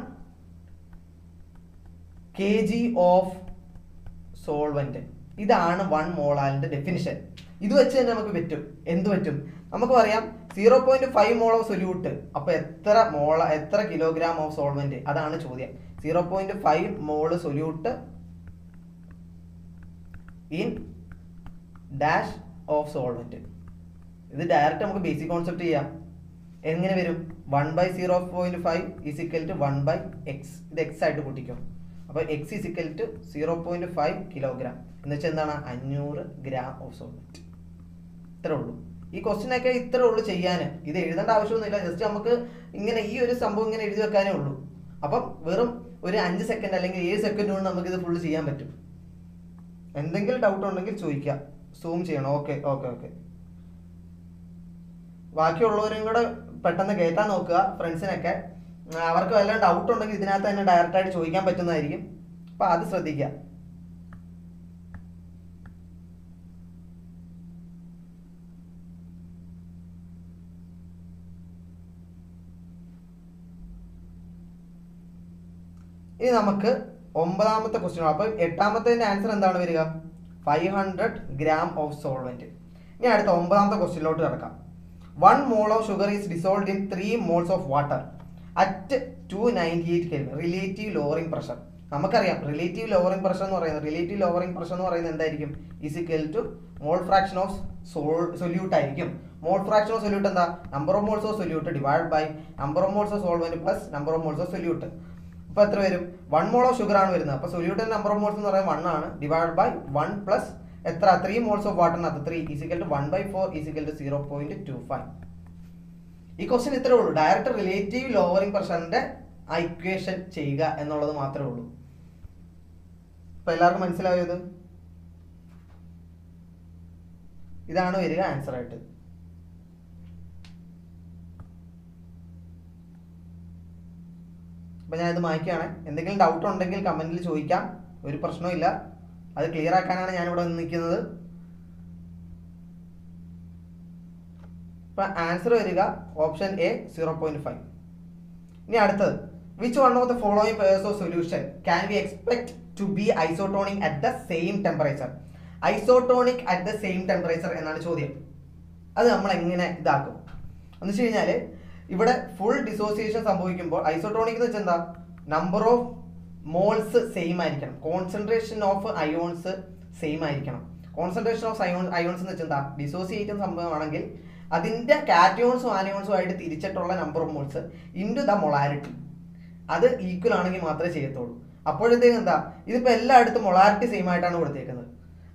K G of solvent ഇതാണ് വൺ മോളാലിന്റെ ഡെഫിനിഷൻ ഇത് വെച്ച് തന്നെ നമുക്ക് പറ്റും. എന്ത് പറ്റും? നമുക്ക് പറയാം zero point five mole of solute അപ്പൊ എത്ര മോള എത്ര കിലോഗ്രാം ഓഫ് സോൾവെന്റ് അതാണ് ചോദ്യം. Zero point five mole solute in dash of solvent ഇത് ഡയറക്റ്റ് നമുക്ക് ബേസിക് കോൺസെപ്റ്റ് ചെയ്യാം. എങ്ങനെ വരും? One by zero point five equal to one by X ഇത് എക്സ് ആയിട്ട് കൂട്ടിക്കും. അപ്പോൾ X equal to zero point five kilogram എന്ന് വെച്ചാൽ എന്താണ്? അഞ്ഞൂറ് ഗ്രാം ഓഫ് സോൾവെന്റ് ഇത്രേ ഉള്ളൂ. ഈ ക്വസ്റ്റിനൊക്കെ ഇത്രേ ഉള്ളൂ ചെയ്യാൻ ഇത് എഴുതേണ്ട ആവശ്യമൊന്നുമില്ല. ജസ്റ്റ് നമുക്ക് ഇങ്ങനെ ഈ ഒരു സംഭവം ഇങ്ങനെ എഴുതി വെക്കാനേ ഉള്ളൂ. അപ്പം വെറും ഒരു അഞ്ച് സെക്കൻഡ് അല്ലെങ്കിൽ ഏഴ് സെക്കൻഡ് കൊണ്ട് നമുക്ക് ഇത് ഫുള്ള് ചെയ്യാൻ പറ്റും. എന്തെങ്കിലും ഡൗട്ട് ഉണ്ടെങ്കിൽ ചോദിക്കാം. സൂം ചെയ്യണം. ഓക്കെ ഓക്കെ ഓക്കെ ബാക്കിയുള്ളവരും കൂടെ പെട്ടെന്ന് കയറ്റാൻ നോക്കുക ഫ്രണ്ട്സിനൊക്കെ അവർക്ക് വല്ല ഡൗട്ട് ഉണ്ടെങ്കിൽ ഇതിനകത്ത് തന്നെ ഡയറക്റ്റായിട്ട് ചോദിക്കാൻ പറ്റുന്നതായിരിക്കും. അപ്പോൾ അത് ശ്രദ്ധിക്കുക. ഇനി നമുക്ക് ഒമ്പതാമത്തെ ക്വസ്റ്റ്യൻ അപ്പോൾ എട്ടാമത്തെ ആൻസർ എന്താണ് വരിക? Five hundred gram of solvent ഇനി അടുത്ത ഒമ്പതാമത്തെ ക്വസ്റ്റ്യനിലോട്ട് കിടക്കാം. One mole of sugar is dissolved in three moles of water at two ninety eight kelvin relative lowering pressure നമുക്കറിയാം റിലേറ്റീവ് ലോവറിംഗ് പ്രഷർ എന്ന് പറയുന്നത് റിലേറ്റീവ് ലോവറിംഗ് പ്രഷർ എന്ന് പറയുന്നത് എന്തായിരിക്കും? Equal to mole fraction of sol solute ആയിരിക്കും. Mole fraction of solute എന്താ? Number of moles of solute divide by number of moles of solvent plus number of moles of solute അപ്പോൾ എത്ര വരും? One mole of sugar ആണ് വരുന്നത്. അപ്പോൾ സൊല്യൂട്ടൻ number of moles എന്ന് പറയുന്നത് വൺ ആണ്. ഡിവൈഡ് ബൈ വൺ പ്ലസ് എത്ര? Three moles of വാട്ടറിനകത്ത് three is equal to one by four is equal to zero point two five ഈ ക്വസ്റ്റ്യൻ ഇത്രേ ഉള്ളൂ. ഡയറക്റ്റ് റിലേറ്റീവ് ലോവറിംഗ് പ്രഷറിന്റെ ഇക്വേഷൻ ചെയ്യുക എന്നുള്ളത് മാത്രമേ ഉള്ളൂ. അപ്പോൾ എല്ലാവർക്കും മനസ്സിലായത് ഇതാണ് വരിക ആൻസർ ആയിട്ട്. അപ്പൊ ഞാനിത് മായ്ക്കുകയാണ്. എന്തെങ്കിലും ഡൗട്ട് ഉണ്ടെങ്കിൽ കമന്റിൽ ചോദിക്കാം. ഒരു പ്രശ്നവും അത് ക്ലിയർ ആക്കാനാണ് ഞാനിവിടെ വന്ന് നിൽക്കുന്നത്. ഇപ്പം ആൻസർ വരിക. Option A zero point five ഇനി അടുത്തത്. Which one of the following pairs of solution can be expect to be isotonic at the same temperature isotonic at the same temperature എന്നാണ് ചോദ്യം. അത് നമ്മൾ എങ്ങനെ ഇതാക്കും? എന്ന് വെച്ച് കഴിഞ്ഞാൽ ഇവിടെ ഫുൾ ഡിസോസിയേഷൻ സംഭവിക്കുമ്പോൾ ഐസോട്രോണിക് എന്ന് വെച്ചാൽ എന്താ നമ്പർ ഓഫ് മോൾസ് സെയിം ആയിരിക്കണം. കോൺസെൻട്രേഷൻ ഓഫ് അയോൺസ് സെയിം ആയിരിക്കണം. കോൺസെൻട്രേഷൻ ഓഫ് അയോൺ അയോൺസ് എന്ന് വെച്ചാൽ എന്താ ഡിസോസിയേറ്റ് സംഭവമാണെങ്കിൽ അതിന്റെ കാറ്റയോൺസും ആനയോൺസും ആയിട്ട് തിരിച്ചിട്ടുള്ള number of moles into the molarity അത് ഈക്വൽ ആണെങ്കിൽ മാത്രമേ ചെയ്യത്തുള്ളൂ. അപ്പോഴത്തേക്കും എന്താ ഇതിപ്പോ എല്ലായിടത്തും മൊളാരിറ്റി സെയിം ആയിട്ടാണ് കൊടുത്തേക്കുന്നത്.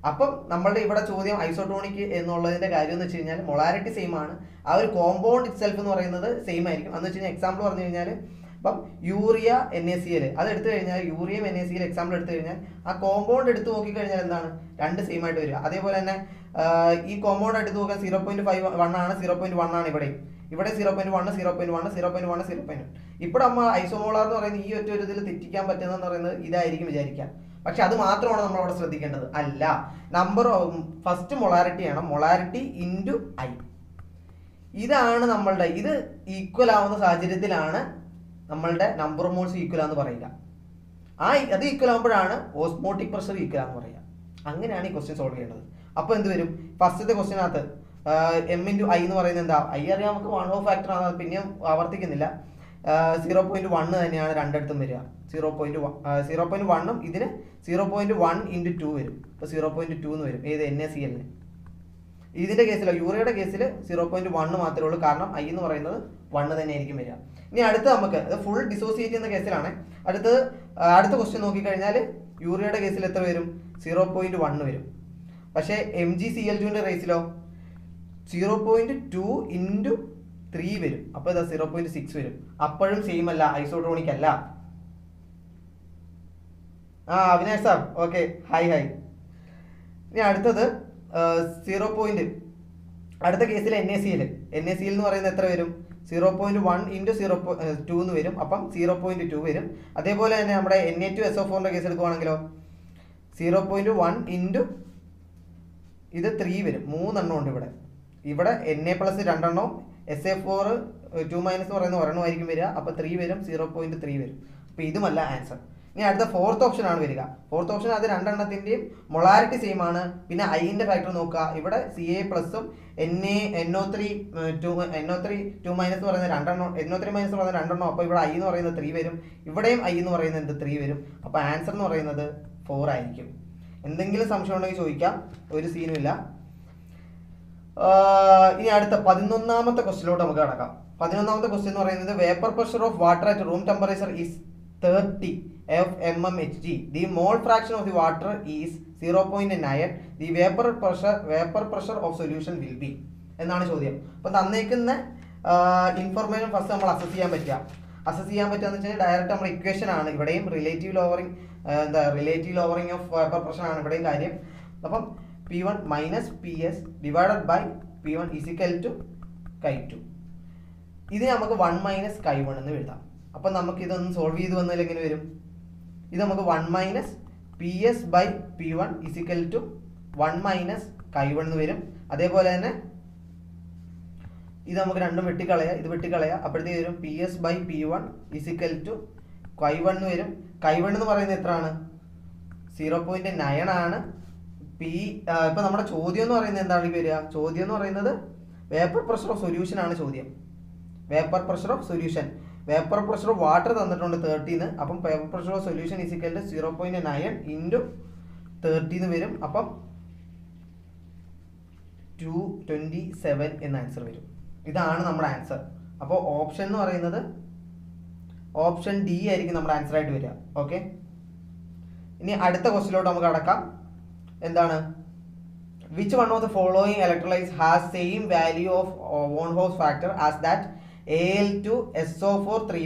അപ്പം നമ്മളുടെ ഇവിടെ ചോദ്യം ഐസോട്ടോണിക് എന്നുള്ളതിന്റെ കാര്യം എന്ന് വെച്ച് കഴിഞ്ഞാൽ മൊളാരിറ്റി സെയിം ആണ്. ആ ഒരു കോമ്പൗണ്ട് ഇറ്റ്സെൽഫ് എന്ന് പറയുന്നത് സെയിം ആയിരിക്കും. എന്ന് വെച്ച് കഴിഞ്ഞാൽ എക്സാമ്പിൾ പറഞ്ഞു കഴിഞ്ഞാൽ അപ്പം urea N A C L അത് എടുത്തു കഴിഞ്ഞാൽ യൂറിയം N A C L example എടുത്തു കഴിഞ്ഞാൽ ആ കോമ്പൗണ്ട് എടുത്ത് നോക്കിക്കഴിഞ്ഞാൽ എന്താണ്? രണ്ട് സെയിം ആയിട്ട് വരിക. അതേപോലെ തന്നെ ഈ കോമ്പൗണ്ട് എടുത്ത് നോക്കാൻ സീറോ പോയിന്റ് ഫൈവ് വൺ ആണ് സീറോ പോയിന്റ് വൺ ആണ് ഇവിടെ ഇവിടെ zero point one zero point one zero point one zero point ഇപ്പോൾ നമ്മൾ ഐസോമോളാർ എന്ന് പറയുന്നത് ഈ ഒറ്റ ഒരു ഇതിൽ തെറ്റിക്കാൻ പറ്റുന്നതെന്ന് പറയുന്നത് ഇതായിരിക്കും വിചാരിക്കാം പക്ഷെ അത് മാത്രമാണ് നമ്മൾ അവിടെ ശ്രദ്ധിക്കേണ്ടത്. അല്ല നമ്പർ ഫസ്റ്റ് മൊളാരിറ്റി ആണ്. മൊളാരിറ്റി ഇന്റു ഐ ഇതാണ് നമ്മളുടെ ഇത് ഈക്വൽ ആവുന്ന സാഹചര്യത്തിലാണ് നമ്മളുടെ നമ്പർ മോൾസ് ഈക്വൽ ആന്ന് പറയുക. ആ അത് ഈക്വൽ ആകുമ്പോഴാണ് ഓസ്മോട്ടിക് പ്രഷർ ഈക്വൽ ആന്ന് പറയുക. അങ്ങനെയാണ് ഈ ക്വസ്റ്റ്യൻ സോൾവ് ചെയ്യേണ്ടത്. അപ്പോൾ എന്ത് വരും? ഫസ്റ്റത്തെ ക്വസ്റ്റ്യനകത്ത് എം ഇന്റു ഐ എന്ന് പറയുന്നത് എന്താ? ഐ അറിയാം നമുക്ക് വൺ ഓഫ് ഫാക്ടർ ആണ് പിന്നെ ആവർത്തിക്കുന്നില്ല. സീറോ പോയിന്റ് വണ്ണ് തന്നെയാണ് രണ്ടിടത്തും വരിക. സീറോ പോയിന്റ് സീറോ പോയിന്റ് വണ്ണും ഇതിന് zero point one into two വരും. ഇപ്പോൾ സീറോ പോയിന്റ് ടു എന്ന് വരും. ഏത്? എൻ എ സി എല്ലിന് ഇതിന്റെ കേസിലോ യൂറിയയുടെ കേസിൽ സീറോ പോയിന്റ് വണ്ണ് മാത്രമേ ഉള്ളൂ. കാരണം ഐ എന്ന് പറയുന്നത് വണ്ണ് തന്നെ ആയിരിക്കും വരിക. ഇനി അടുത്ത് നമുക്ക് ഇത് ഫുൾ ഡിസോസിയേറ്റ് ചെയ്യുന്ന കേസിലാണ്. അടുത്തത് ആ, അടുത്ത ക്വസ്റ്റ്യൻ നോക്കിക്കഴിഞ്ഞാൽ യൂറിയയുടെ കേസിൽ എത്ര വരും? സീറോ പോയിന്റ് വണ്ണ് വരും. പക്ഷേ എം ജി സി എൽ ടുവിന്റെ റേസിലോ സീറോ പോയിന്റ് ടു ഇന്റു വരും. അപ്പോൾ ഇതാ സീറോ പോയിന്റ് സിക്സ് വരും. അപ്പോഴും സെയിം അല്ല. ഐസോട്രോണിക് അല്ല. ആ Avinash sir okay hi hi ഇനി അടുത്തത് സീറോ പോയിന്റ് അടുത്ത കേസിൽ എൻ എ സിയിൽ എൻ എ സിയിൽ എന്ന് പറയുന്നത് എത്ര വരും? Zero point one into zero two എന്ന് വരും. അപ്പം സീറോ പോയിന്റ് ടു വരും. അതേപോലെ തന്നെ നമ്മുടെ N A two S O ഫോറിന്റെ കേസ് എടുക്കുവാണെങ്കിലോ? സീറോ പോയിന്റ് വൺ ഇന്റു ഇത് ത്രീ വരും. മൂന്നെണ്ണം ഉണ്ട് ഇവിടെ. ഇവിടെ എൻ എ പ്ലസ് രണ്ടെണ്ണം S A four two minus പറയുന്ന ഒരെണ്ണമായിരിക്കും വരിക. അപ്പോൾ ത്രീ വരും സീറോ പോയിന്റ് ത്രീ വരും. അപ്പോൾ ഇതുമല്ല ആൻസർ ഇനി അടുത്ത ഫോർത്ത് ഓപ്ഷൻ ആണ് വരിക. ഫോർത്ത് ഓപ്ഷൻ അത് രണ്ടെണ്ണത്തിന്റെയും മൊളാരിറ്റി സെയിം ആണ്. പിന്നെ ഐന്റെ ഫാക്ടർ നോക്കുക. ഇവിടെ സി എ പ്ലസും N A N O three two N O three two minus പറയുന്ന രണ്ടെണ്ണം എൻ ഒ ത്രീ മൈനസ് പറയുന്ന രണ്ടെണ്ണം. അപ്പോൾ ഇവിടെ ഐ എന്ന് പറയുന്നത് ത്രീ വരും. ഇവിടെയും ഐ എന്ന് പറയുന്നത് എന്ത് ത്രീ വരും. അപ്പോൾ ആൻസർ എന്ന് പറയുന്നത് ഫോർ ആയിരിക്കും. എന്തെങ്കിലും സംശയം ഉണ്ടെങ്കിൽ ചോദിക്കാം. ഒരു സീനുമില്ല ഇനി അടുത്ത പതിനൊന്നാമത്തെ ക്വസ്റ്റിലോട്ട് നമുക്ക് കടക്കാം. പതിനൊന്നാമത്തെ ക്വസ്റ്റ്യൻ എന്ന് പറയുന്നത് vapour pressure of water at room temperature is thirty F M M H G the mole fraction of the water is zero point nine the vapour pressure vapour pressure of solution will be എന്നാണ് ചോദ്യം. അപ്പം തന്നേക്കുന്ന information first നമ്മൾ assess ചെയ്യാൻ പറ്റുക. Assess ചെയ്യാൻ പറ്റുക എന്ന് വെച്ചാൽ ഡയറക്റ്റ് നമ്മുടെ ഇക്വേഷൻ ആണ്. ഇവിടെയും റിലേറ്റീവ് ലോവറിംഗ് എന്താ relative lowering of vapour pressure ആണ് ഇവിടെയും കാര്യം. അപ്പം P one minus P S divided by P one equal to chi two ഇത് നമുക്ക് വൺ മൈനസ് കൈ വൺ എന്ന് എഴുതാം. അപ്പം നമുക്ക് ഇതൊന്ന് സോൾവ് ചെയ്ത് വന്നാൽ എങ്ങനെ വരും? ഇത് നമുക്ക് one minus P S by P one equal to one minus chi one എന്ന് വരും. അതേപോലെ തന്നെ ഇത് നമുക്ക് രണ്ടും വെട്ടിക്കളയാം. ഇത് വെട്ടിക്കളയാം. അപ്പോഴത്തേക്ക് വരും. P S by P one equal to chi one എന്ന് വരും. കൈ വൺ എന്ന് പറയുന്നത് എത്രയാണ്? സീറോ പോയിന്റ് നയൻ ആണ്. പി ഇപ്പൊ നമ്മുടെ ചോദ്യം എന്ന് പറയുന്നത് എന്താണ് വരിക ചോദ്യം എന്ന് പറയുന്നത് വേപ്പർ പ്രഷർ ഓഫ് സൊല്യൂഷൻ ആണ് ചോദ്യം. Vapour pressure of solution vapour pressure of water തന്നിട്ടുണ്ട് തേർട്ടീന്ന് അപ്പം vapour pressure of solution equal zero point nine into തേർട്ടീന്ന് വരും. അപ്പം ടു ട്വന്റി സെവൻ എന്ന ആൻസർ വരും. ഇതാണ് നമ്മുടെ ആൻസർ അപ്പോൾ ഓപ്ഷൻ എന്ന് പറയുന്നത് ഓപ്ഷൻ ഡി ആയിരിക്കും നമ്മുടെ ആൻസർ ആയിട്ട് വരിക. ഓക്കെ ഇനി അടുത്ത ക്വസ്റ്റിലോട്ട് നമുക്ക് കടക്കാം എന്താണ്? Which one of the following electrolytes has same value of van't Hoff factor as that A L two S O four three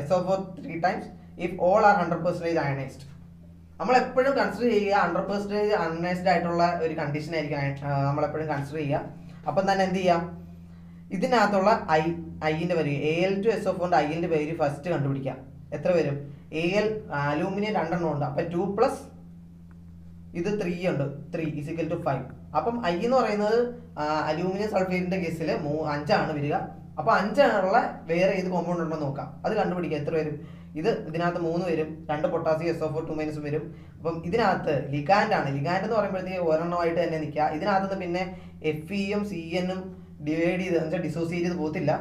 S O four three times if all are hundred percentage ionized നമ്മൾ എപ്പോഴും consider ചെയ്യുക hundred percentage അൺനൈസ്ഡ് ആയിട്ടുള്ള ഒരു condition ആയിരിക്കും നമ്മളെപ്പോഴും consider ചെയ്യുക. അപ്പം തന്നെ എന്ത് ചെയ്യാം? ഇതിനകത്തുള്ള ഐ ഐന്റെ വരിക A L two S O ഫോറിന്റെ ഐന്റെ പേര് ഫസ്റ്റ് കണ്ടുപിടിക്കാം. എത്ര വരും? എ എൽ അലൂമിനിയം രണ്ടെണ്ണം ഉണ്ട്. അപ്പം ടു പ്ലസ് ഇത് ത്രീ ഉണ്ട്. ത്രീ ഇസിക്കൽ ടു ഫൈവ് അപ്പം ഐ എന്ന് പറയുന്നത് അലൂമിനിയം സൾഫേറ്റിന്റെ കേസിൽ മൂ അഞ്ചാണ് വരിക. അപ്പൊ അഞ്ചാണുള്ള വേറെ ഏത് കോമ്പൗണ്ട് ഉണ്ടോ നോക്കാം. അത് കണ്ടുപിടിക്കുക എത്ര വരും? ഇത് ഇതിനകത്ത് മൂന്ന് വരും. രണ്ട് പൊട്ടാസിയം എസ് ഓഫ് ടു മൈനസും വരും. അപ്പം ഇതിനകത്ത് ലിഗാൻഡ് ആണ്. ലിഗാൻഡ് എന്ന് പറയുമ്പോഴത്തേക്ക് ഒരെണ്ണമായിട്ട് തന്നെ നിൽക്കുക. ഇതിനകത്ത് പിന്നെ എഫ് ഇയും സി എന്നും ഡിവൈഡ് ചെയ്ത് വെച്ചാൽ ഡിസോസിയേറ്റ് ചെയ്ത് പോകത്തില്ല.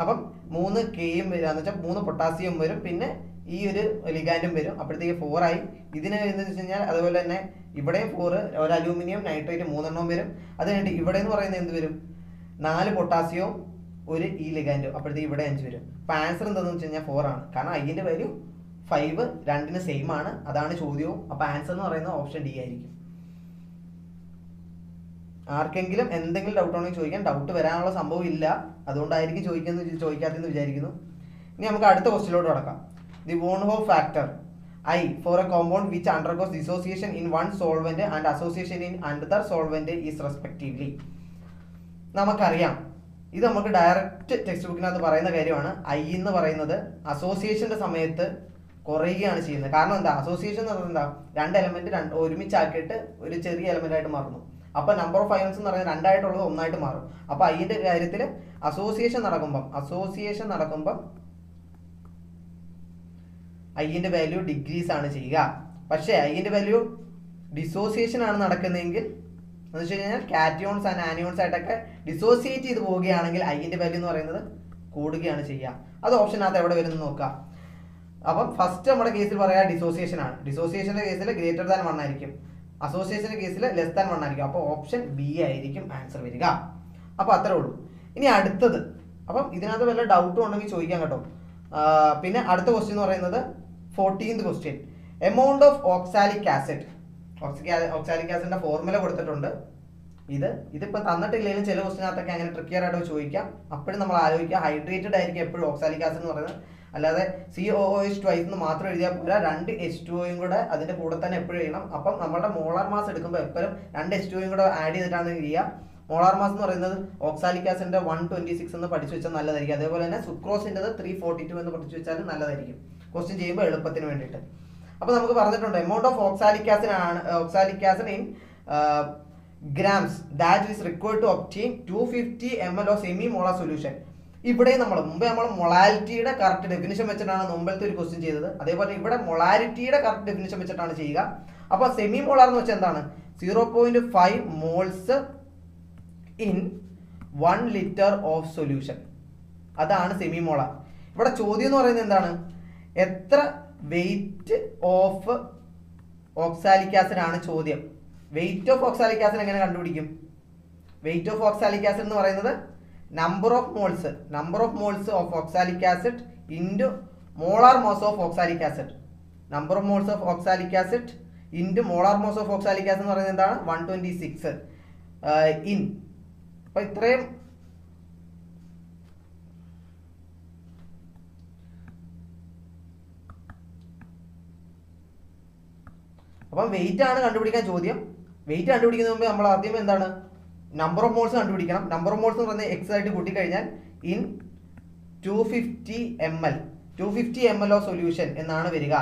അപ്പം മൂന്ന് കെയും വരിക എന്ന് വെച്ചാൽ മൂന്ന് പൊട്ടാസ്യം വരും. പിന്നെ ഈ ഒരു ലിഗാൻഡും വരും. അപ്പോഴത്തേക്ക് ഫോർ ആയി. ഇതിന് എന്ന് വെച്ച് കഴിഞ്ഞാൽ അതുപോലെ തന്നെ ഇവിടെയും ഫോർ ഒരു അലൂമിനിയം നൈട്രേറ്റ് മൂന്നെണ്ണവും വരും. അത് കഴിഞ്ഞിട്ട് ഇവിടെ എന്ന് പറയുന്നത് എന്ത് വരും? നാല് പൊട്ടാസ്യവും ഒരു ഈ ലിഗാൻഡും അപ്പോഴത്തേക്ക് ഇവിടെ അഞ്ച് വരും. അപ്പം ആൻസർ എന്താണെന്ന് വെച്ച് കഴിഞ്ഞാൽ ഫോർ ആണ്. കാരണം ഐന്റെ വാല്യൂ ഫൈവ് രണ്ടിന് സെയിം ആണ്. അതാണ് ചോദ്യവും. അപ്പോൾ ആൻസർ എന്ന് പറയുന്നത് ഓപ്ഷൻ ഡി ആയിരിക്കും. ആർക്കെങ്കിലും എന്തെങ്കിലും ഡൗട്ട് ഉണ്ടെങ്കിൽ ചോദിക്കാം. ഡൗട്ട് വരാനുള്ള സംഭവം ഇല്ല. അതുകൊണ്ടായിരിക്കും ചോദിക്കുന്നത് ചോദിക്കാത്തെന്ന് വിചാരിക്കുന്നു. ഇനി നമുക്ക് അടുത്ത ക്വസ്റ്റിലോട്ട് കടക്കാം. The van't Hoff factor I for a compound which undergoes dissociation in one solvent and association in another solvent is respectively നമുക്കറിയാം. ഇത് നമുക്ക് ഡയറക്റ്റ് ടെക്സ്റ്റ് ബുക്കിനകത്ത് പറയുന്ന കാര്യമാണ്. ഐ എന്ന് പറയുന്നത് അസോസിയേഷന്റെ സമയത്ത് കുറയുകയാണ് ചെയ്യുന്നത്. കാരണം എന്താ? അസോസിയേഷൻ എന്ന് പറയുന്നത് എന്താ? രണ്ട് എലമെന്റ് രണ്ട് ഒരുമിച്ചാക്കിയിട്ട് ഒരു ചെറിയ എലമെന്റ് ആയിട്ട് മാറുന്നു. അപ്പോൾ നമ്പർ ഓഫ് അയൺസ് എന്ന് പറയുന്നത് രണ്ടായിട്ടുള്ളത് ഒന്നായിട്ട് മാറും. അപ്പൊ ഐന്റെ കാര്യത്തിൽ അസോസിയേഷൻ നടക്കുമ്പം അസോസിയേഷൻ നടക്കുമ്പം ഐന്റെ വാല്യൂ ഡിഗ്രീസ് ആണ് ചെയ്യുക. പക്ഷേ ഐന്റെ വാല്യൂ ഡിസോസിയേഷൻ ആണ് നടക്കുന്നതെങ്കിൽ എന്ന് വെച്ച് കഴിഞ്ഞാൽ കാറ്റിയോൺസ് ആൻഡ് ആനിയോൺസ് ആയിട്ടൊക്കെ ഡിസോസിയേറ്റ് ചെയ്ത് പോവുകയാണെങ്കിൽ ഐന്റെ വാല്യൂ എന്ന് പറയുന്നത് കൂടുകയാണ് ചെയ്യുക. അത് ഓപ്ഷനകത്ത് എവിടെ വരുന്നു നോക്കാം. അപ്പം ഫസ്റ്റ് നമ്മുടെ കേസിൽ പറയാ ഡിസോസിയേഷൻ ആണ്. ഡിസോസിയേഷന്റെ കേസിൽ ഗ്രേറ്റർ ദാൻ വൺ ആയിരിക്കും. അസോസിയേഷന്റെ കേസിൽ ലെസ് ദാൻ വൺ ആയിരിക്കും. അപ്പോൾ ഓപ്ഷൻ ബി ആയിരിക്കും ആൻസർ വരിക. അപ്പോൾ അത്രേ ഉള്ളൂ. ഇനി അടുത്തത്. അപ്പം ഇതിനകത്ത് വല്ല ഡൗട്ടും ഉണ്ടെങ്കിൽ ചോദിക്കാം കേട്ടോ. പിന്നെ അടുത്ത ക്വസ്റ്റ്യൻ എന്ന് പറയുന്നത് fourteenth question amount of oxalic acid oxalic ആസിഡിന്റെ formula കൊടുത്തിട്ടുണ്ട്. ഇത് ഇതിപ്പോൾ തന്നിട്ടില്ലെങ്കിലും ചില ക്വസ്റ്റിനകത്തൊക്കെ അങ്ങനെ ട്രിക്കിയർ ആയിട്ട് ചോദിക്കാം. അപ്പോഴും നമ്മൾ ആലോചിക്കുക. ഹൈഡ്രേറ്റഡ് ആയിരിക്കും എപ്പോഴും ഓക്സാലിക് ആസിഡ് എന്ന് പറയുന്നത്. അല്ലാതെ സി ഒ എച്ച് ട്വൈസ് എന്ന് മാത്രം എഴുതിയാൽ പോരാ. രണ്ട് എച്ച് ടു ഒയും കൂടെ അതിന്റെ കൂടെ തന്നെ എപ്പോഴും എഴുതണം. അപ്പം നമ്മുടെ മോളാർ മാസ് എടുക്കുമ്പോൾ എപ്പോഴും രണ്ട് എച്ച് ടു ഒയും കൂടെ ആഡ് ചെയ്തിട്ടാണ് ചെയ്യുക. മോളാർ മാസ് എന്ന് പറയുന്നത് ഓക്സാലിക് ആസിഡിന്റെ വൺ ട്വന്റി സിക്സ് എന്ന് പഠിച്ചു വെച്ചാൽ നല്ലതായിരിക്കും. അതേപോലെ തന്നെ സുക്രോസിന്റെത് ത്രീ ഫോർട്ടി ടു എന്ന് പഠിച്ചു വെച്ചാൽ നല്ലതായിരിക്കും. ക്വസ്റ്റ്യൻ ചെയ്യുമ്പോൾ എളുപ്പത്തിന് വേണ്ടിയിട്ട്. അപ്പോൾ നമുക്ക് പറഞ്ഞിട്ടുണ്ട് എമൗണ്ട് ഓഫ് ഓക്സാലിക് ആസിഡ് ആണ് oxalic acid in grams that is required to obtain two fifty M L of semi molar solution ഇവിടെ നമ്മൾ മുമ്പേ നമ്മൾ മൊളാലിറ്റിയുടെ കറക്റ്റ് ഡെഫിനിഷൻ വെച്ചിട്ടാണ് മുമ്പത്തെ ഒരു ക്വസ്റ്റ്യൻ ചെയ്തത്. അതേപോലെ ഇവിടെ മൊളാലിറ്റിയുടെ കറക്റ്റ് ഡെഫിനിഷൻ വെച്ചിട്ടാണ് ചെയ്യുക. അപ്പോൾ സെമി മോളാർ എന്ന് വെച്ചാൽ എന്താണ്? Zero point five moles in one litre of solution അതാണ് സെമി മോളാർ ഇവിടെ ചോദ്യം എന്ന് പറയുന്നത് എന്താണ്? എത്ര വെയിറ്റ് ഓഫ് ഓക്സാലിക് ആസിഡ് ആണ് ചോദ്യം? വെയിറ്റ് ഓഫ് ഓക്സാലിക് ആസിഡ് എങ്ങനെ കണ്ടുപിടിക്കും? വെയിറ്റ് ഓഫ് ഓക്സാലിക് ആസിഡ് എന്ന് പറയുന്നത് number of moles number of moles of oxalic acid into molar mass of oxalic acid number of moles of oxalic acid into molar mass of oxalic acid എന്ന് പറയുന്നത് എന്താണ്? One twenty six in അപ്പോൾ ഇത്രയും അപ്പം weight ആണ് കണ്ടുപിടിക്കാൻ ചോദ്യം. Weight കണ്ടുപിടിക്കുന്ന മുമ്പ് നമ്മൾ ആദ്യം എന്താണ്? നമ്പർ ഓഫ് മോൾസ് കണ്ടുപിടിക്കണം. നമ്പർ ഓഫ് മോൾസ് എന്ന് പറഞ്ഞാൽ എക്സ് ആയിട്ട് കൂട്ടിക്കഴിഞ്ഞാൽ in two fifty M L two fifty M L of solution എന്നാണ് വരിക.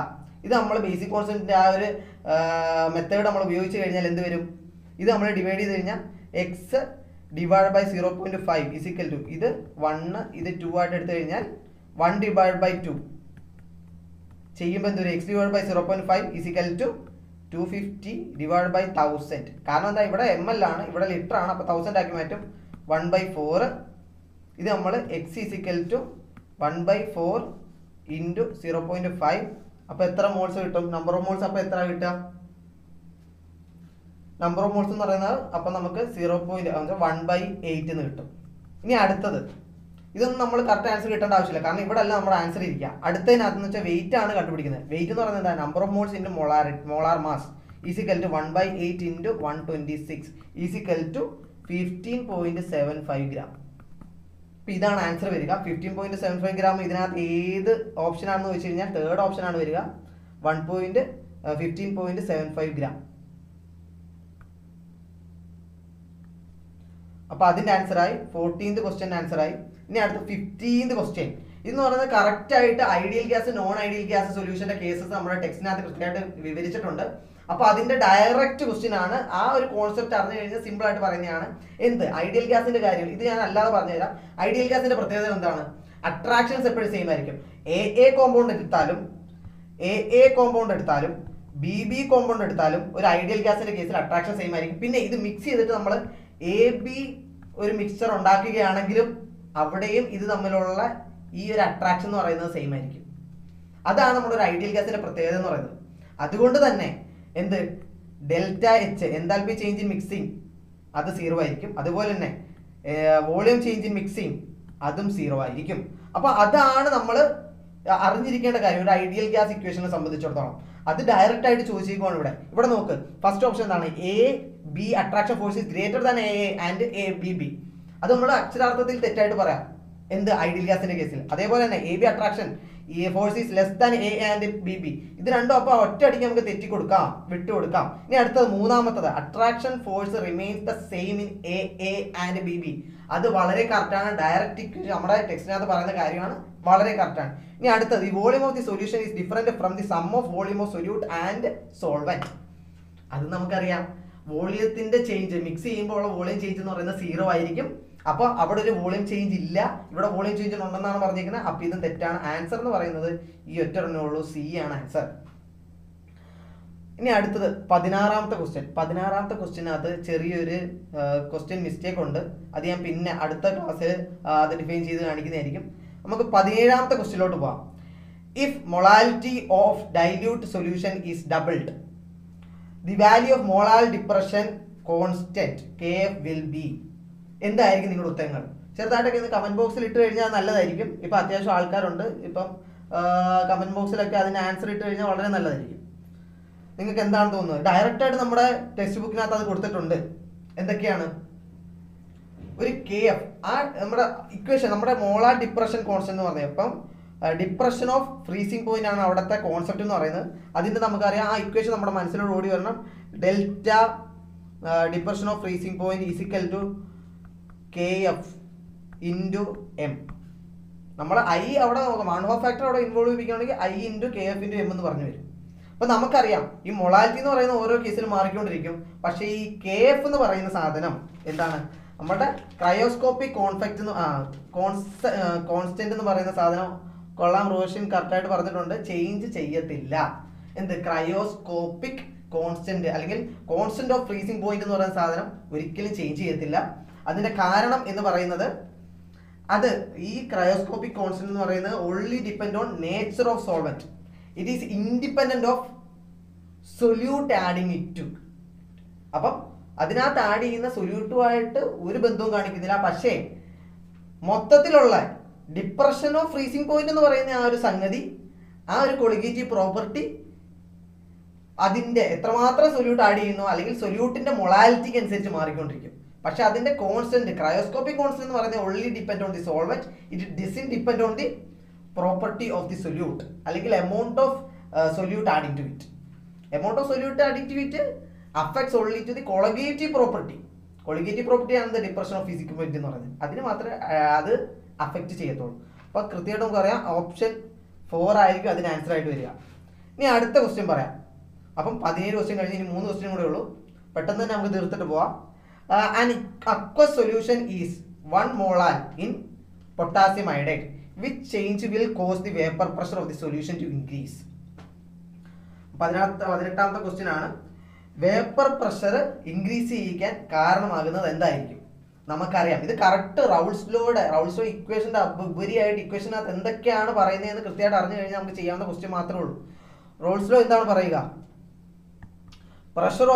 ഇത് നമ്മൾ ബേസിക് കോൺസെപ്റ്റിന്റെ ആ ഒരു മെത്തേഡ് നമ്മൾ ഉപയോഗിച്ച് കഴിഞ്ഞാൽ എന്ത് വരും? ഇത് നമ്മൾ ഡിവൈഡ് ചെയ്ത് കഴിഞ്ഞാൽ X divide by zero point five equal to ഇത് വണ്ണ് ഇത് ടു ആയിട്ട് എടുത്തു കഴിഞ്ഞാൽ വൺ ഡിവൈഡ് ബൈ ടു ചെയ്യുമ്പോൾ എന്തൊരു X divide by zero point five equal to two fifty divide by thousand കാരണം എന്താ ഇവിടെ എം എൽ ആണ് ഇവിടെ ലിറ്റർ ആണ്. അപ്പോൾ തൗസൻഡ് ആക്കി മാറ്റും. വൺ ബൈ ഫോർ ഇത് നമ്മൾ X equal to one by four into zero point five അപ്പോൾ എത്ര മോൾസ് കിട്ടും? നമ്പർ ഓഫ് മോൾസ് അപ്പോൾ എത്ര കിട്ടുക? നമ്പർ ഓഫ് മോൾസ് എന്ന് പറയുന്നത് അപ്പം നമുക്ക് zero point one by eight എന്ന് കിട്ടും. ഇനി അടുത്തത്. ഇതൊന്നും നമ്മൾ കറക്റ്റ് ആൻസർ കിട്ടേണ്ട ആവശ്യമില്ല. കാരണം ഇവിടെ അല്ല നമ്മുടെ ആൻസർ ഇരിക്കുക. അടുത്തതിനകത്ത് വെച്ചാൽ വെയിറ്റ് ആണ് കണ്ടുപിടിക്കുന്നത്. വെയിറ്റ് എന്ന് പറയുന്നത് എന്താ? Number of moles into molar molar mass equal to one by eight into one twenty six equal to fifteen point seven five gram അപ്പം ഇതാണ് ആൻസർ വരിക. Fifteen point seven five gram ഇതിനകത്ത് ഏത് ഓപ്ഷൻ ആണെന്ന് വെച്ച് കഴിഞ്ഞാൽ തേർഡ് ഓപ്ഷൻ ആണ് വരിക. One point fifteen point seven five gram അപ്പൊ അതിന്റെ ആൻസർ ആയി. ഫോർട്ടീൻത് ക്വസ്റ്റ്യൻ ആൻസർ ആയി. ഇനി അടുത്ത ഫിഫ്റ്റീൻത് ക്വസ്റ്റ്യൻ ഇതെന്ന് പറയുന്നത് കറക്റ്റ് ആയിട്ട് ideal gas non ideal gas സൊല്യൂഷന്റെ cases നമ്മുടെ ടെക്സ്റ്റിനകത്ത് കൃത്യമായിട്ട് വിവരിച്ചിട്ടുണ്ട്. അപ്പൊ അതിന്റെ ഡയറക്റ്റ് ക്വസ്റ്റ്യൻ ആണ്. ആ ഒരു കോൺസെപ്റ്റ് അറിഞ്ഞു കഴിഞ്ഞാൽ സിമ്പിൾ ആയിട്ട് പറയുന്നതാണ്. എന്ത്? ഐഡിയൽ ഗ്യാസിന്റെ കാര്യം ഇത് ഞാൻ അല്ലാതെ പറഞ്ഞുതരാം. ഐഡിയൽ ഗ്യാസിന്റെ പ്രത്യേകത എന്താണ്? അട്രാക്ഷൻസ് എപ്പോഴും സെയിം ആയിരിക്കും. എ എ കോമ്പൗണ്ട് എടുത്താലും എ എ കോമ്പൗണ്ട് എടുത്താലും ബി ബി കോമ്പൗണ്ട് എടുത്താലും ഒരു ഐഡിയൽ ഗ്യാസിന്റെ കേസിൽ അട്രാക്ഷൻ സെയിം ആയിരിക്കും. പിന്നെ ഇത് മിക്സ് ചെയ്തിട്ട് നമ്മൾ എ ബി ഒരു മിക്സ്ചർ ഉണ്ടാക്കുകയാണെങ്കിലും അവിടെയും ഇത് തമ്മിലുള്ള ഈ ഒരു അട്രാക്ഷൻ എന്ന് പറയുന്നത് സെയിം ആയിരിക്കും. അതാണ് നമ്മുടെ ഒരു ഐഡിയൽ ഗ്യാസിന്റെ പ്രത്യേകത എന്ന് പറയുന്നത്. അതുകൊണ്ട് തന്നെ എന്ത്? Delta H enthalpy change in mixing അത് സീറോ ആയിരിക്കും. അതുപോലെ തന്നെ വോളിയം ചേഞ്ച് ഇൻ മിക്സിങ് അതും സീറോ ആയിരിക്കും. അപ്പൊ അതാണ് നമ്മൾ അറിഞ്ഞിരിക്കേണ്ട കാര്യം. ഒരു ഐഡിയൽ ഗ്യാസ് ഇക്വേഷനെ സംബന്ധിച്ചിടത്തോളം. അത് ഡയറക്റ്റ് ആയിട്ട് ചോദിച്ചിരിക്കുവാണ് ഇവിടെ. ഇവിടെ നോക്ക്. ഫസ്റ്റ് ഓപ്ഷൻ എന്താണ്? A B attraction force greater than A and A B B അത് നമ്മൾ അക്ഷരാർത്ഥത്തിൽ തെറ്റായിട്ട് പറയാം. എന്ത്? ഐഡിയൽ ഗ്യാസിന്റെ കേസിൽ. അതേപോലെ തന്നെ A B attraction A force is less than A and B B ഇത് രണ്ടും അപ്പോൾ ഒറ്റയടിക്ക് നമുക്ക് തെറ്റി കൊടുക്കാം വിട്ടു കൊടുക്കാം ഇനി അടുത്തത് മൂന്നാമത്തത്. Attraction force remains the same in A A and B B അത് വളരെ കറക്റ്റാണ് ഡയറക്റ്റ് നമ്മുടെ ടെക്സ്റ്റിനകത്ത് പറയുന്ന കാര്യമാണ് വളരെ കറക്റ്റാണ് ഇനി അടുത്തത്. ഈ volume of the solution is different from the sum of volume of solute and solvent അത് നമുക്കറിയാം. വോളിയത്തിന്റെ ചേഞ്ച് മിക്സ് ചെയ്യുമ്പോൾ ഉള്ള വോളിയം ചേഞ്ച് എന്ന് പറയുന്നത് സീറോ ആയിരിക്കും. അപ്പോൾ അവിടെ ഒരു വോളിയം ചേഞ്ച് ഇല്ല. ഇവിടെ വോളിയം ചേഞ്ച് ഉണ്ടെന്നാണ് പറഞ്ഞിരിക്കുന്നത് അപ്പോൾ ഇത് തെറ്റാണ്. ആൻസർ എന്ന് പറയുന്നത് ഈ ഒറ്റ ഉള്ളൂ. സി ആണ് ആൻസർ ഇനി അടുത്തത് പതിനാറാമത്തെ ക്വസ്റ്റ്യൻ പതിനാറാമത്തെ ക്വസ്റ്റ്യനകത്ത് ചെറിയൊരു ക്വസ്റ്റ്യൻ മിസ്റ്റേക്ക് ഉണ്ട്. അത് ഞാൻ പിന്നെ അടുത്ത ക്ലാസ്സിൽ അത് ഡിഫൈൻ ചെയ്ത് കാണിക്കുന്നതായിരിക്കും. നമുക്ക് പതിനേഴാമത്തെ ക്വസ്റ്റ്യനിലോട്ട് പോവാം. If molality of dilute solution is doubled the value of molal depression constant K F will be എന്തായിരിക്കും നിങ്ങളുടെ ഉത്തരങ്ങൾ? ചെറുതായിട്ടൊക്കെ ഇത് കമന്റ് ബോക്സിൽ ഇട്ട് കഴിഞ്ഞാൽ നല്ലതായിരിക്കും. ഇപ്പം അത്യാവശ്യം ആൾക്കാരുണ്ട്. ഇപ്പം കമന്റ് ബോക്സിലൊക്കെ അതിന് ആൻസർ ഇട്ട് കഴിഞ്ഞാൽ വളരെ നല്ലതായിരിക്കും. നിങ്ങൾക്ക് എന്താണ് തോന്നുന്നത് ഡയറക്റ്റായിട്ട് നമ്മുടെ ടെക്സ്റ്റ് ബുക്കിനകത്ത് അത് കൊടുത്തിട്ടുണ്ട്. എന്തൊക്കെയാണ്? ഒരു കെ എഫ് ആ നമ്മുടെ ഇക്വേഷൻ നമ്മുടെ മോളാർ ഡിപ്രഷൻ കോൺസെപ്റ്റ് എന്ന് പറഞ്ഞത്. ഇപ്പം ഡിപ്രഷൻ ഓഫ് ഫ്രീസിങ് പോയിന്റ് ആണ് അവിടുത്തെ കോൺസെപ്റ്റ് എന്ന് പറയുന്നത്. അതിന്റെ നമുക്കറിയാം. ആ ഇക്വേഷൻ നമ്മുടെ മനസ്സിലോട് ഓടി വരണം. Delta depression of freezing point is equal to K F into M നമ്മൾ ഐ അവിടെ നോക്കാം. മാൺഹോ ഫാക്ടർ അവിടെ involve ചെയ്യിക്കുകയാണെങ്കിൽ I into K F into M എന്ന് പറഞ്ഞു വരും. അപ്പം നമുക്കറിയാം ഈ മൊളാലിറ്റി എന്ന് പറയുന്ന ഓരോ കേസിലും മാറിക്കൊണ്ടിരിക്കും. പക്ഷേ ഈ കെ എഫ് എന്ന് പറയുന്ന സാധനം എന്താണ്? നമ്മുടെ ക്രയോസ്കോപ്പിക് കോൺഫെക്റ്റ് എന്ന് ആ കോൺസ്റ്റന്റ് എന്ന് പറയുന്ന സാധനം കൊള്ളാം റോഷൻ കറക്റ്റായിട്ട് പറഞ്ഞിട്ടുണ്ട്. ചേഞ്ച് ചെയ്യത്തില്ല. എന്ത്? ക്രയോസ്കോപ്പിക് കോൺസ്റ്റന്റ് അല്ലെങ്കിൽ കോൺസ്റ്റന്റ് ഓഫ് ഫ്രീസിങ് പോയിന്റ് എന്ന് പറയുന്ന സാധനം ഒരിക്കലും ചേഞ്ച് ചെയ്യത്തില്ല. അതിന്റെ കാരണം എന്ന് പറയുന്നത് അത് ഈ ക്രയോസ്കോപ്പിക് കോൺസ്റ്റന്റ് എന്ന് പറയുന്നത് only depend on nature of solvent it is independent of solute adding it to അപ്പം അതിനകത്ത് ആഡ് ചെയ്യുന്ന സൊല്യൂട്ടുമായിട്ട് ഒരു ബന്ധവും കാണിക്കുന്നില്ല. പക്ഷേ മൊത്തത്തിലുള്ള ഡിപ്രഷൻ ഓഫ് ഫ്രീസിംഗ് പോയിന്റ് എന്ന് പറയുന്ന ആ ഒരു സംഗതി ആ ഒരു കൊളിഗേറ്റീവ് പ്രോപ്പർട്ടി അതിന്റെ എത്രമാത്രം സൊല്യൂട്ട് ആഡ് ചെയ്യുന്നു അല്ലെങ്കിൽ സൊല്യൂട്ടിന്റെ മൊളാലിറ്റിക്ക് അനുസരിച്ച് മാറിക്കൊണ്ടിരിക്കും. പക്ഷെ അതിന്റെ കോൺസ്റ്റന്റ് ക്രയോസ്കോപ്പിക് കോൺസ്റ്റന്റ് എന്ന് പറയുന്നത് only depend on the solvent it doesn't depend on the property of the solute അല്ലെങ്കിൽ amount of solute adding amount of solute adding affects only to the colligative property colligative property ആണ് depression of physical point എന്ന് പറയുന്നത്. അതിന് മാത്രമേ അത് affect ചെയ്യത്തുള്ളൂ. അപ്പോൾ കൃത്യമായിട്ട് നമുക്ക് പറയാം ഓപ്ഷൻ ഫോർ ആയിരിക്കും അതിന് ആൻസർ ആയിട്ട് വരിക. ഇനി അടുത്ത ക്വസ്റ്റ്യൻ പറയാം. അപ്പം പതിനേഴ് ക്വസ്റ്റ്യൻ കഴിഞ്ഞ് ഇനി മൂന്ന് ക്വസ്റ്റ്യൻ കൂടെ ഉള്ളൂ. പെട്ടെന്ന് തന്നെ നമുക്ക് തീർത്തിട്ട് പോവാം. And aqua solution is one molal in potassium iodide which change will cause the vapour pressure of the solution to increase പതിനെട്ട് പതിനെട്ടാമത്തെ ക്വസ്റ്റ്യൻ ആണ്. വേപ്പർ പ്രഷർ ഇൻക്രീസ് ചെയ്യിക്കാൻ കാരണമാകുന്നത് എന്തായിരിക്കും? നമുക്കറിയാം. ഇത് കറക്റ്റ് റൗൾസ് ലോയുടെ ഇക്വേഷന്റെ ഉപരിയായിട്ട് ഇക്വേഷനകത്ത് എന്തൊക്കെയാണ് പറയുന്നതെന്ന് കൃത്യമായിട്ട് അറിഞ്ഞു കഴിഞ്ഞാൽ നമുക്ക് ചെയ്യാവുന്ന ക്വസ്റ്റ്യൻ മാത്രമേ ഉള്ളൂ. റോൾസ് എന്താണ് പറയുക?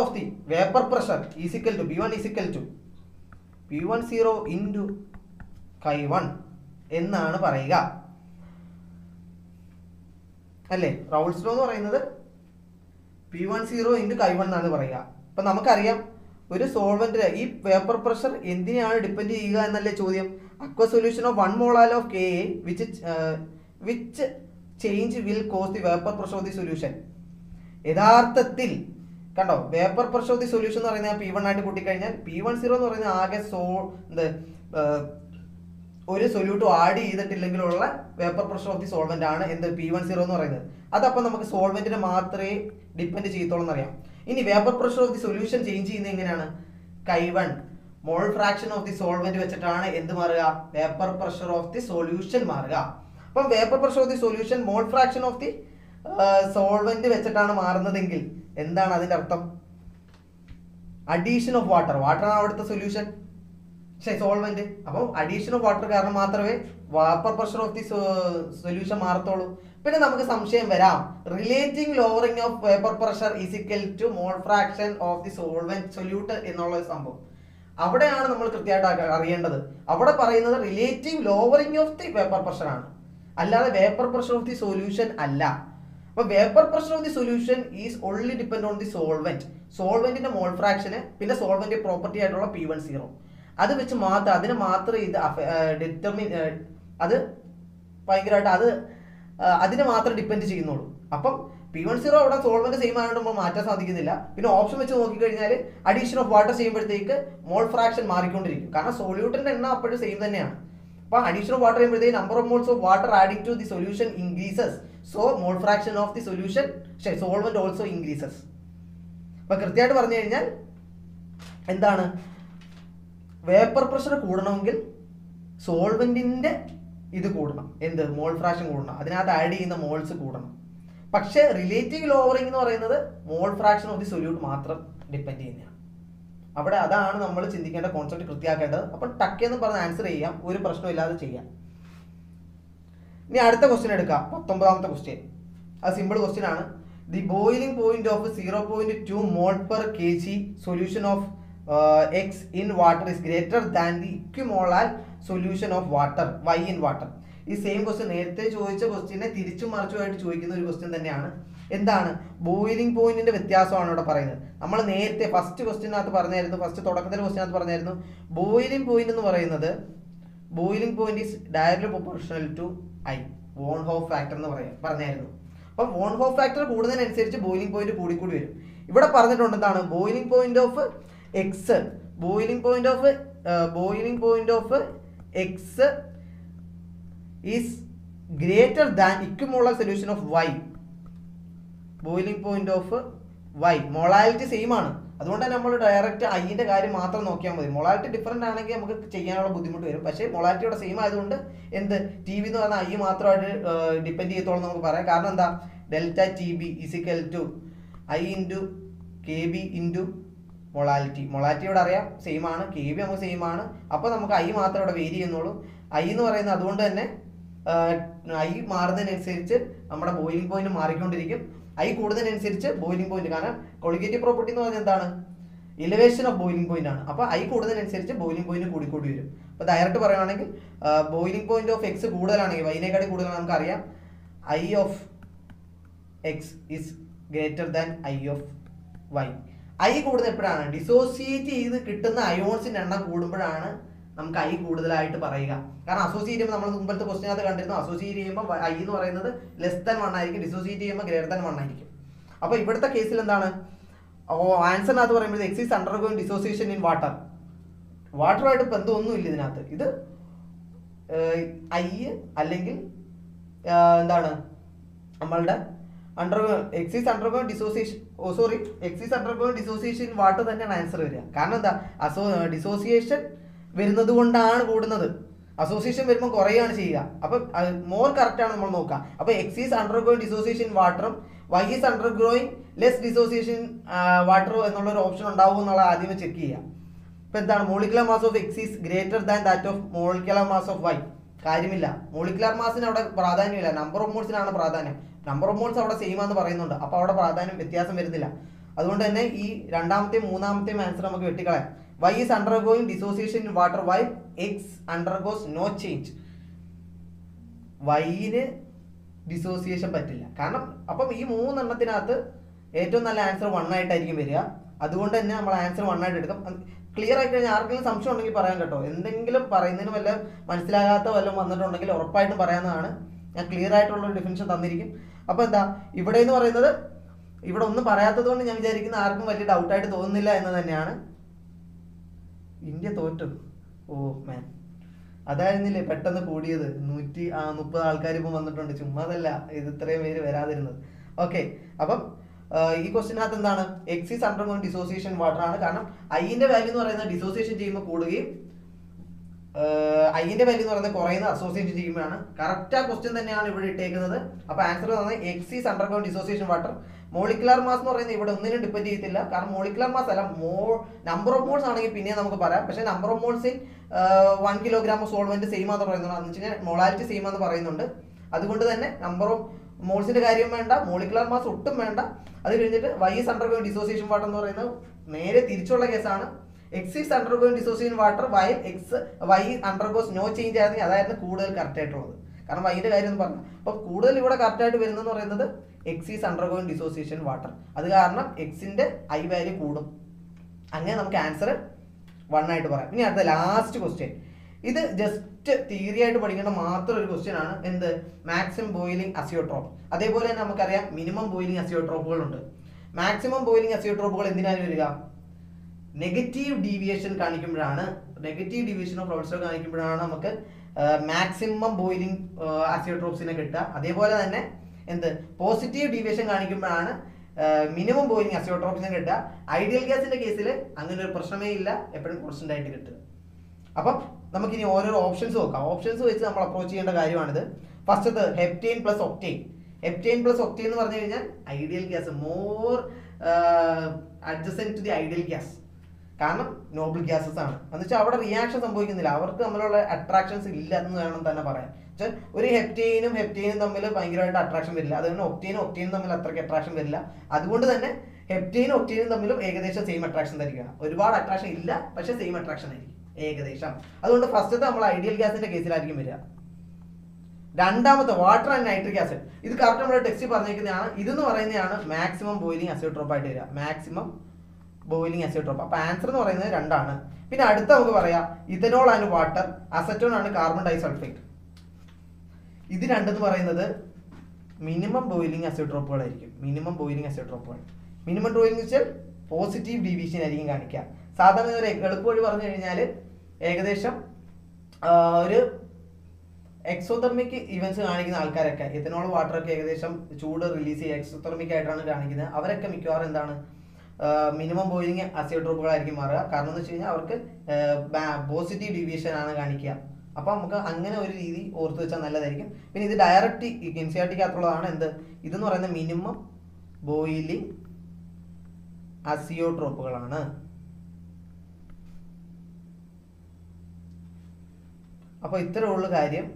Of the vapour pressure is equal to B one is equal to P one zero into chi one എന്നാണ് പറയുക. അല്ലേ? റൗൾസ് ലോ എന്ന് പറയുന്നത് P one zero into chi one എന്നാണ് പറയുക. അപ്പം നമുക്കറിയാം ഒരു സോൾവെന്റ് ഈ വേപ്പർ പ്രഷർ എന്തിനെയാണ് ഡിപ്പെൻഡ് ചെയ്യുക എന്നല്ലേ ചോദ്യം? Aqua solution of one molal of K A which which change will cause the vapour pressure of the solution യഥാർത്ഥത്തിൽ കണ്ടോ vapour pressure of the solution എന്ന് പറയുന്നത് പി വൺ ആയിട്ട് കൂട്ടിക്കഴിഞ്ഞാൽ പി വൺ സീറോ എന്ന് പറയുന്നത് ആകെ സോ എന്ത് ഒരു solute add ചെയ്തിട്ടില്ലെങ്കിലുള്ള vapour pressure of the solvent ആണ് എന്ത് പി വൺ സീറോ എന്ന് പറയുന്നത്. അതപ്പോൾ നമുക്ക് സോൾവെന്റിനെ മാത്രമേ ഡിപ്പെൻഡ് ചെയ്യത്തുള്ളൂ എന്നറിയാം. ഇനി vapour pressure of the solution change ചെയ്യുന്നത് എങ്ങനെയാണ്? Chi one mole fraction of the solvent വെച്ചിട്ടാണ് എന്ത് മാറുക? Vapour pressure of the solution മാറുക. അപ്പം vapour pressure of the solution mole fraction of the solvent വെച്ചിട്ടാണ് മാറുന്നതെങ്കിൽ എന്താണ് അതിന്റെ അർത്ഥം? അഡീഷൻ ഓഫ് വാട്ടർ ആണ് അവിടുത്തെ സൊല്യൂഷൻ പക്ഷേ സോൾവെന്റ് അപ്പം അഡീഷൻ ഓഫ് വാട്ടർ കാരണം മാത്രമേ vapour pressure of the solution മാറത്തുള്ളൂ. പിന്നെ നമുക്ക് സംശയം വരാം. Relating lowering of vapour pressure is equal to mole fraction of the solvent solute എന്നുള്ള ഒരു സംഭവം. അവിടെയാണ് നമ്മൾ കൃത്യമായിട്ട് അറിയേണ്ടത്. അവിടെ പറയുന്നത് relative lowering of the vapour pressure ആണ്. അല്ലാതെ vapour pressure of the solution അല്ല. അപ്പൊ vapour pressure of the solution is only depend on the solvent സോൾവെന്റിന്റെ mole ഫ്രാക്ഷന് പിന്നെ സോൾവെന്റ് പ്രോപ്പർട്ടി ആയിട്ടുള്ള പി വൺ സീറോ അത് വെച്ച് മാത്രം അതിന് മാത്രം ഇത് ഡിറ്റർമിൻ അത് ഭയങ്കരമായിട്ട് അത് അതിന് മാത്രം ഡിപ്പെൻഡ് ചെയ്യുന്നുള്ളൂ. അപ്പം പി വൺ സീറോ അവിടെ സോൾവെന്റ് സെയിം ആയതുകൊണ്ട് നമ്മൾ മാറ്റാൻ സാധിക്കുന്നില്ല. പിന്നെ ഓപ്ഷൻ വെച്ച് നോക്കിക്കഴിഞ്ഞാൽ അഡീഷൻ ഓഫ് വാട്ടർ ചെയ്യുമ്പോഴത്തേക്ക് മോൾ ഫ്രാക്ഷൻ മാറിക്കൊണ്ടിരിക്കും. കാരണം സോല്യൂട്ടിന്റെ എണ്ണം അപ്പോഴും സെയിം തന്നെയാണ്. അപ്പൊ അഡീഷണൽ വാട്ടർ ചെയ്യുമ്പോഴത്തേക്ക് number of moles of water adding to the solution increases so mole fraction of the solution solvent also increases അപ്പൊ കൃത്യമായിട്ട് പറഞ്ഞു കഴിഞ്ഞാൽ എന്താണ്? വേപ്പർ പ്രഷർ കൂടണമെങ്കിൽ സോൾവെന്റിന്റെ ഇത് കൂടണം. എന്ത്? മോൾ ഫ്രാക്ഷൻ കൂടണം. അതിനകത്ത് ആഡ് ചെയ്യുന്ന മോൾസ് കൂടണം. പക്ഷേ റിലേറ്റീവ് ലോവറിംഗ് എന്ന് പറയുന്നത് mole fraction of the solute മാത്രം ഡിപ്പെൻഡ് ചെയ്യുന്നതാണ്. അവിടെ അതാണ് നമ്മൾ ചിന്തിക്കേണ്ട കോൺസെപ്റ്റ് കൃത്യമാക്കേണ്ടത് അപ്പം ടക്കെന്ന് പറഞ്ഞ ആൻസർ ചെയ്യാം. ഒരു പ്രശ്നമില്ലാതെ ചെയ്യാം. ഇനി അടുത്ത ക്വസ്റ്റ്യൻ എടുക്കാം. പത്തൊമ്പതാമത്തെ ക്വസ്റ്റ്യൻ അത് സിമ്പിൾ ക്വസ്റ്റ്യൻ ആണ്. The boiling point of zero point two mole per K G solution of X in water is greater than the equimolal solution of water Y in water ഈ same question നേരത്തെ ചോദിച്ച ക്വസ്റ്റ്യനെ തിരിച്ചും മറിച്ചുമായിട്ട് ചോദിക്കുന്ന ഒരു question തന്നെയാണ്. എന്താണ്? Boiling പോയിന്റിന്റെ വ്യത്യാസമാണ് ഇവിടെ പറയുന്നത്. നമ്മൾ നേരത്തെ ഫസ്റ്റ് ക്വസ്റ്റിനകത്ത് പറഞ്ഞായിരുന്നു ഫസ്റ്റ് തുടക്കത്തിലെ ക്വസ്റ്റിനകത്ത് പറഞ്ഞായിരുന്നു. ബോയിലിംഗ് പോയിന്റ് എന്ന് പറയുന്നത് boiling point is directly proportional to I van't Hoff factor എന്ന് പറയാം പറഞ്ഞായിരുന്നു. അപ്പം വോൺ ഹോഫ് ഫാക്ടർ കൂടുന്നതിനനുസരിച്ച് ബോയിലിംഗ് പോയിന്റ് കൂടിക്കൂടി വരും. ഇവിടെ പറഞ്ഞിട്ടുണ്ട് എന്താണ്? Boiling point of X boiling point of boiling point of X is greater than ഇക്കുമുള്ള solution of Y boiling point of Y molality same ആണ്. അതുകൊണ്ട് തന്നെ നമ്മൾ ഡയറക്റ്റ് ഐന്റെ കാര്യം മാത്രം നോക്കിയാൽ മതി. മൊളാലിറ്റി ഡിഫറെന്റ് ആണെങ്കിൽ നമുക്ക് ചെയ്യാനുള്ള ബുദ്ധിമുട്ട് വരും. പക്ഷേ മൊളാലിറ്റിയുടെ സെയിം ആയതുകൊണ്ട് എന്ത്? ടി വി എന്ന് പറഞ്ഞാൽ ഐ മാത്രമായിട്ട് ഡിപ്പെൻഡ് ചെയ്യത്തോളം നമുക്ക് പറയാം. കാരണം എന്താ? Delta T B is equal to I into K B into molality മൊളാലിറ്റിയോട് അറിയാം. സെയിം ആണ്. കെ ബി നമുക്ക് സെയിം ആണ്. അപ്പോൾ നമുക്ക് ഐ മാത്രം ഇവിടെ വേരി ചെയ്യുന്നുള്ളൂ. ഐ എന്ന് പറയുന്നത് അതുകൊണ്ട് തന്നെ ഐ മാറുന്നതിനനുസരിച്ച് നമ്മുടെ ബോയിലിംഗ് പോയിന്റ് മാറിക്കൊണ്ടിരിക്കും. ഐ കൂടുന്നതിനനുസരിച്ച് ബോയിലിംഗ് പോയിന്റ് കാരണം കൊളിഗേറ്റീവ് പ്രോപ്പർട്ടി എന്ന് പറഞ്ഞാൽ എന്താണ്? ഇലവേഷൻ ഓഫ് ബോയിലിംഗ് പോയിന്റ് ആണ്. അപ്പോൾ ഐ കൂടുന്നതിനനുസരിച്ച് ബോയിലിംഗ് പോയിന്റ് കൂടിക്കൂടി വരും. അപ്പോൾ ഡയറക്റ്റ് പറയുകയാണെങ്കിൽ ബോയിലിംഗ് പോയിന്റ് ഓഫ് എക്സ് കൂടുതലാണെങ്കിൽ വൈനേക്കാട്ടി കൂടുതലാണ് നമുക്കറിയാം. I of X is greater than I of Y I കൂടുന്നത് എപ്പോഴാണ്? ഡിസോസിയേറ്റ് ചെയ്ത് കിട്ടുന്ന അയോൺസിന്റെ എണ്ണം കൂടുമ്പോഴാണ് നമുക്ക് ഐ കൂടുതലായിട്ട് പറയുക. കാരണം അസോസിയേറ്റ് ചെയ്യുമ്പോൾ നമ്മൾ മുമ്പത്തെ ക്വസ്റ്റിനകത്ത് കണ്ടിരുന്നു അസോസിയേറ്റ് ചെയ്യുമ്പോൾ ഐ എന്ന് പറയുന്നത് ലെസ് ദാൻ വൺ ആയിരിക്കും ഡിസോസിയേറ്റ് ചെയ്യുമ്പോൾ ഗ്രേറ്റർ ദൻ വൺ ആയിരിക്കും. അപ്പോൾ ഇവിടുത്തെ കേസിൽ എന്താണ്? ആൻസറിനകത്ത് പറയുമ്പോൾ X is undergoing dissociation in water വാട്ടറുമായിട്ട് ബന്ധമൊന്നുമില്ല ഇതിനകത്ത്. ഇത് ഐ അല്ലെങ്കിൽ എന്താണ്? നമ്മളുടെ under X is undergoing dissociation oh sorry X is undergoing dissociation in water തന്നെയാണ് ആൻസർ വരിക. കാരണം എന്താ? അസോ ഡിസോസിയേഷൻ വരുന്നത് കൊണ്ടാണ് കൂടുന്നത്. അസോസിയേഷൻ വരുമ്പോൾ കുറയുകയാണ് ചെയ്യുക. അപ്പം മോർ കറക്റ്റ് ആണ് നമ്മൾ നോക്കുക. അപ്പോൾ എക്സീസ് അണ്ടർഗോയിങ് ഡിസോസിയേഷൻ വാട്ടറും Y is undergoing less dissociation വാട്ടറും എന്നുള്ള ഒരു ഓപ്ഷൻ ഉണ്ടാവും എന്നുള്ള ആദ്യമേ ചെക്ക് ചെയ്യുക. ഇപ്പൊ എന്താണ്? Molecular mass of X is greater than that of molecular mass of Y കാര്യമില്ല. മോളിക്കുലർ മാസിന് അവിടെ പ്രാധാന്യമില്ല. നമ്പർ ഓഫ് മോൾസിനാണ് പ്രാധാന്യം. നമ്പർ ഓഫ് മോൾസ് അവിടെ സെയിം ആണെന്ന് പറയുന്നുണ്ട്. അപ്പോൾ അവിടെ പ്രാധാന്യം വ്യത്യാസം വരുന്നില്ല. അതുകൊണ്ട് തന്നെ ഈ രണ്ടാമത്തെയും മൂന്നാമത്തെയും ആൻസർ നമുക്ക് വെട്ടിക്കളയാം. Y is undergoing dissociation in water Y X undergoes no change wine dissociation പറ്റില്ല. കാരണം അപ്പം ഈ മൂന്നെണ്ണത്തിനകത്ത് ഏറ്റവും നല്ല ആൻസർ വൺ ആയിട്ടായിരിക്കും വരിക. അതുകൊണ്ട് തന്നെ നമ്മൾ ആൻസർ വൺ ആയിട്ട് എടുക്കും. ക്ലിയർ ആയി കഴിഞ്ഞാൽ ആർക്കെങ്കിലും സംശയം ഉണ്ടെങ്കിൽ പറയാം കേട്ടോ. എന്തെങ്കിലും പറയുന്നതിന് വല്ല മനസ്സിലാകാത്ത വല്ലതും വന്നിട്ടുണ്ടെങ്കിൽ ഉറപ്പായിട്ടും പറയാവുന്നതാണ്. ഞാൻ ക്ലിയർ ആയിട്ടുള്ള ഡെഫിനിഷൻ തന്നിരിക്കും. അപ്പോൾ എന്താ ഇവിടെ എന്ന് പറയുന്നത് ഇവിടെ ഒന്നും പറയാത്തത് കൊണ്ട് ഞാൻ വിചാരിക്കുന്ന ആർക്കും വലിയ ഡൗട്ടായിട്ട് തോന്നുന്നില്ല എന്ന് തന്നെയാണ്. ഇന്ത്യ തോറ്റു ഓ മാൻ അതായിരുന്നില്ലേ പെട്ടെന്ന് കൂടിയത്? നൂറ്റി ആ മുപ്പത് ആൾക്കാർ ഇപ്പം വന്നിട്ടുണ്ട്. ചുമ്മാതല്ല ഇത് ഇത്രയും പേര് വരാതിരുന്നത്. ഓക്കെ അപ്പം ഈ ക്വസ്റ്റിനകത്ത് എന്താണ്? എക്സിസ് അണ്ടർഗോയിങ് ഡിസോസിയേഷൻ വാട്ടർ ആണ്. കാരണം ഐന്റെ വാല്യൂ എന്ന് പറയുന്നത് ഡിസോസിയേഷൻ ചെയ്യുമ്പോൾ കൂടുകയും ഐന്റെ വാല്യൂ എന്ന് പറയുന്നത് കുറയുന്ന അസോസിയേഷൻ ചെയ്യുമ്പോഴാണ്. കറക്റ്റ് ആ ക്വസ്റ്റ്യൻ തന്നെയാണ് ഇവിടെ ഇട്ടേക്കുന്നത്. അപ്പൊ ആൻസർ വന്നത് X is underground dissociation water molecular mass എന്ന് പറയുന്നത് ഇവിടെ ഒന്നിനും ഡിപ്പെൻഡ് ചെയ്യത്തില്ല. കാരണം മോളിക്കുലർ മാസ് അല്ല മോ നമ്പർ ഓഫ് മോൾസ് ആണെങ്കിൽ പിന്നെ നമുക്ക് പറയാം. പക്ഷേ number of moles one kilogram solvent same ആണെന്ന് പറയുന്നുണ്ട്. എന്ന് വെച്ച് കഴിഞ്ഞാൽ മൊളാലിറ്റി സെയിം ആണെന്ന് പറയുന്നുണ്ട്. അതുകൊണ്ട് തന്നെ നമ്പർ ഓഫ് മോൾസിന്റെ കാര്യം വേണ്ട മോളിക്കുലർ മാസ് ഒട്ടും വേണ്ട. അത് കഴിഞ്ഞിട്ട് Y is undergoing dissociation water എന്ന് പറയുന്നത് നേരെ തിരിച്ചുള്ള കേസാണ്. X is undergoing dissociation water Y X Y undergoes no change ആയിരുന്നെങ്കിൽ അതായിരുന്നു കൂടുതൽ കറക്റ്റ് ആയിട്ടുള്ളത്. കാരണം വൈന്റെ കാര്യം എന്ന് പറഞ്ഞു. അപ്പോൾ കൂടുതൽ ഇവിടെ കറക്റ്റായിട്ട് വരുന്നതെന്ന് പറയുന്നത് X is undergoing dissociation water അത് കാരണം എക്സിന്റെ ഐ വാല്യൂ കൂടും. അങ്ങനെ നമുക്ക് ആൻസർ വൺ ആയിട്ട് പറയാം. ഇനി അടുത്ത ലാസ്റ്റ് ക്വസ്റ്റ്യൻ ഇത് ജസ്റ്റ് തിയറി ആയിട്ട് പഠിക്കേണ്ട മാത്രം ഒരു ക്വസ്റ്റ്യൻ ആണ്. എന്ത്? മാക്സിമം ബോയിലിംഗ് അസിയോട്രോപ്പ് അതേപോലെ തന്നെ നമുക്കറിയാം മിനിമം ബോയിലിംഗ് അസിയോട്രോപ്പുകൾ ഉണ്ട്. മാക്സിമം ബോയിലിംഗ് അസിയോട്രോപ്പുകൾ എന്തിനാണ് വരിക? നെഗറ്റീവ് ഡീവിയേഷൻ കാണിക്കുമ്പോഴാണ്. നെഗറ്റീവ് ഡീവിയേഷൻ ഓഫ് പ്രൊഫസർ കാണിക്കുമ്പോഴാണ് നമുക്ക് മാക്സിമം ബോയിലിംഗ് അസിയോട്രോപ്സിനെ കിട്ടുക. അതേപോലെ തന്നെ എന്ത്? പോസിറ്റീവ് ഡീവിയേഷൻ കാണിക്കുമ്പോഴാണ് മിനിമം ബോയിലിംഗ് അസിയോട്രോപ്സിനെ കിട്ടുക. ഐഡിയൽ ഗ്യാസിന്റെ കേസിൽ അങ്ങനെ ഒരു പ്രശ്നമേ ഇല്ല. എപ്പോഴും കോൺസ്റ്റന്റ് ആയിട്ട് കിട്ടുക. അപ്പം നമുക്കിനി ഓരോരോ ഓപ്ഷൻസ് നോക്കാം. ഓപ്ഷൻസ് വെച്ച് നമ്മൾ അപ്രോച്ച് ചെയ്യേണ്ട കാര്യമാണിത്. First heptane plus octane heptane plus octane എന്ന് പറഞ്ഞു കഴിഞ്ഞാൽ ideal gas more adjacent to the ideal gas കാരണം നോബിൾ ഗ്യാസസ് ആണ്. എന്ന് വെച്ചാൽ അവിടെ റിയാക്ഷൻ സംഭവിക്കുന്നില്ല. അവർക്ക് തമ്മിലുള്ള അട്രാക്ഷൻസ് ഇല്ല എന്ന് വേണം തന്നെ വെച്ചാൽ ഒരു ഹെപ്റ്റീനും ഹെപ്റ്റീനും തമ്മിൽ ഭയങ്കരമായിട്ട് അട്രാക്ഷൻ വരില്ല. അതുകൊണ്ട് ഒപ്റ്റീനും ഒപ്റ്റീനും തമ്മിൽ അത്രയ്ക്ക് അട്രാക്ഷൻ വരില്ല. അതുകൊണ്ട് തന്നെ ഹെപ്റ്റീനും ഒപ്റ്റീനും തമ്മിലും ഏകദേശം സെയിം അട്രാക്ഷൻ തരികയാണ് ഒരുപാട് അട്രാക്ഷൻ ഇല്ല പക്ഷേ സെയിം അട്രാക്ഷൻ ആയിരിക്കും. ഏകദേശം. അതുകൊണ്ട് ഫസ്റ്റത്തെ നമ്മൾ ഐഡിയൽ ഗ്യാസിന്റെ കേസിലായിരിക്കും വരിക. രണ്ടാമത്തെ വാട്ടർ ആൻഡ് നൈട്രിക് ആസിഡ് ഇത് കറക്റ്റ് നമ്മുടെ ടെക്സ്റ്റ് പറഞ്ഞിരിക്കുന്നതാണ് ഇതെന്ന് പറയുന്നതാണ് മാക്സിമം ബോയിലിംഗ് അസിഡ്രോപ്പ് ആയിട്ട് വരിക. മാക്സിമം ബോയിലിംഗ് അസിഡ്രോപ്പ് അപ്പൊ ആൻസർ എന്ന് പറയുന്നത് രണ്ടാണ്. പിന്നെ അടുത്ത നമുക്ക് പറയാം. ഇഥനോൾ ആൻഡ് വാട്ടർ അസറ്റോൺ ആണ് കാർബൺ ഡൈസൾഫേറ്റ് ഇത് രണ്ടെന്ന് പറയുന്നത് മിനിമം ബോയിലിംഗ് ആയിരിക്കും മിനിമം ബോയിലിംഗ് അസിഡ്രോപ്പുകൾ മിനിമം ബോയിലിംഗ് വെച്ചാൽ പോസിറ്റീവ് ഡിവിഷൻ ആയിരിക്കും കാണിക്കുക. സാധാരണ ഒരു എളുപ്പ വഴി പറഞ്ഞു കഴിഞ്ഞാൽ ഏകദേശം ഒരു എക്സോതെർമിക് ഇവൻസ് കാണിക്കുന്ന ആൾക്കാരൊക്കെ. എത്തനോൾ വാട്ടർ ഒക്കെ ഏകദേശം ചൂട് റിലീസ് ചെയ്യുക. എക്സോതെർമിക് ആയിട്ടാണ് കാണിക്കുന്നത്. അവരൊക്കെ മിക്കവാറും എന്താണ്? മിനിമം ബോയിലിംഗ് അസിഡ്രോപ്പുകളായിരിക്കും മാറുക. കാരണം എന്ന് വെച്ച് കഴിഞ്ഞാൽ അവർക്ക് പോസിറ്റീവ് ഡിവിഷൻ ആണ് കാണിക്കുക. അപ്പൊ നമുക്ക് അങ്ങനെ ഒരു രീതി ഓർത്ത് വെച്ചാൽ നല്ലതായിരിക്കും. പിന്നെ ഇത് ഡയറക്റ്റ് എൻ സി ആർ ടിക്കകത്തുള്ളതാണ് എന്ത്? ഇതെന്ന് പറയുന്ന മിനിമം ബോയിലിംഗ് അസിയോട്രോപ്പുകളാണ് അപ്പോൾ ഇത്രേ ഉള്ളു കാര്യം.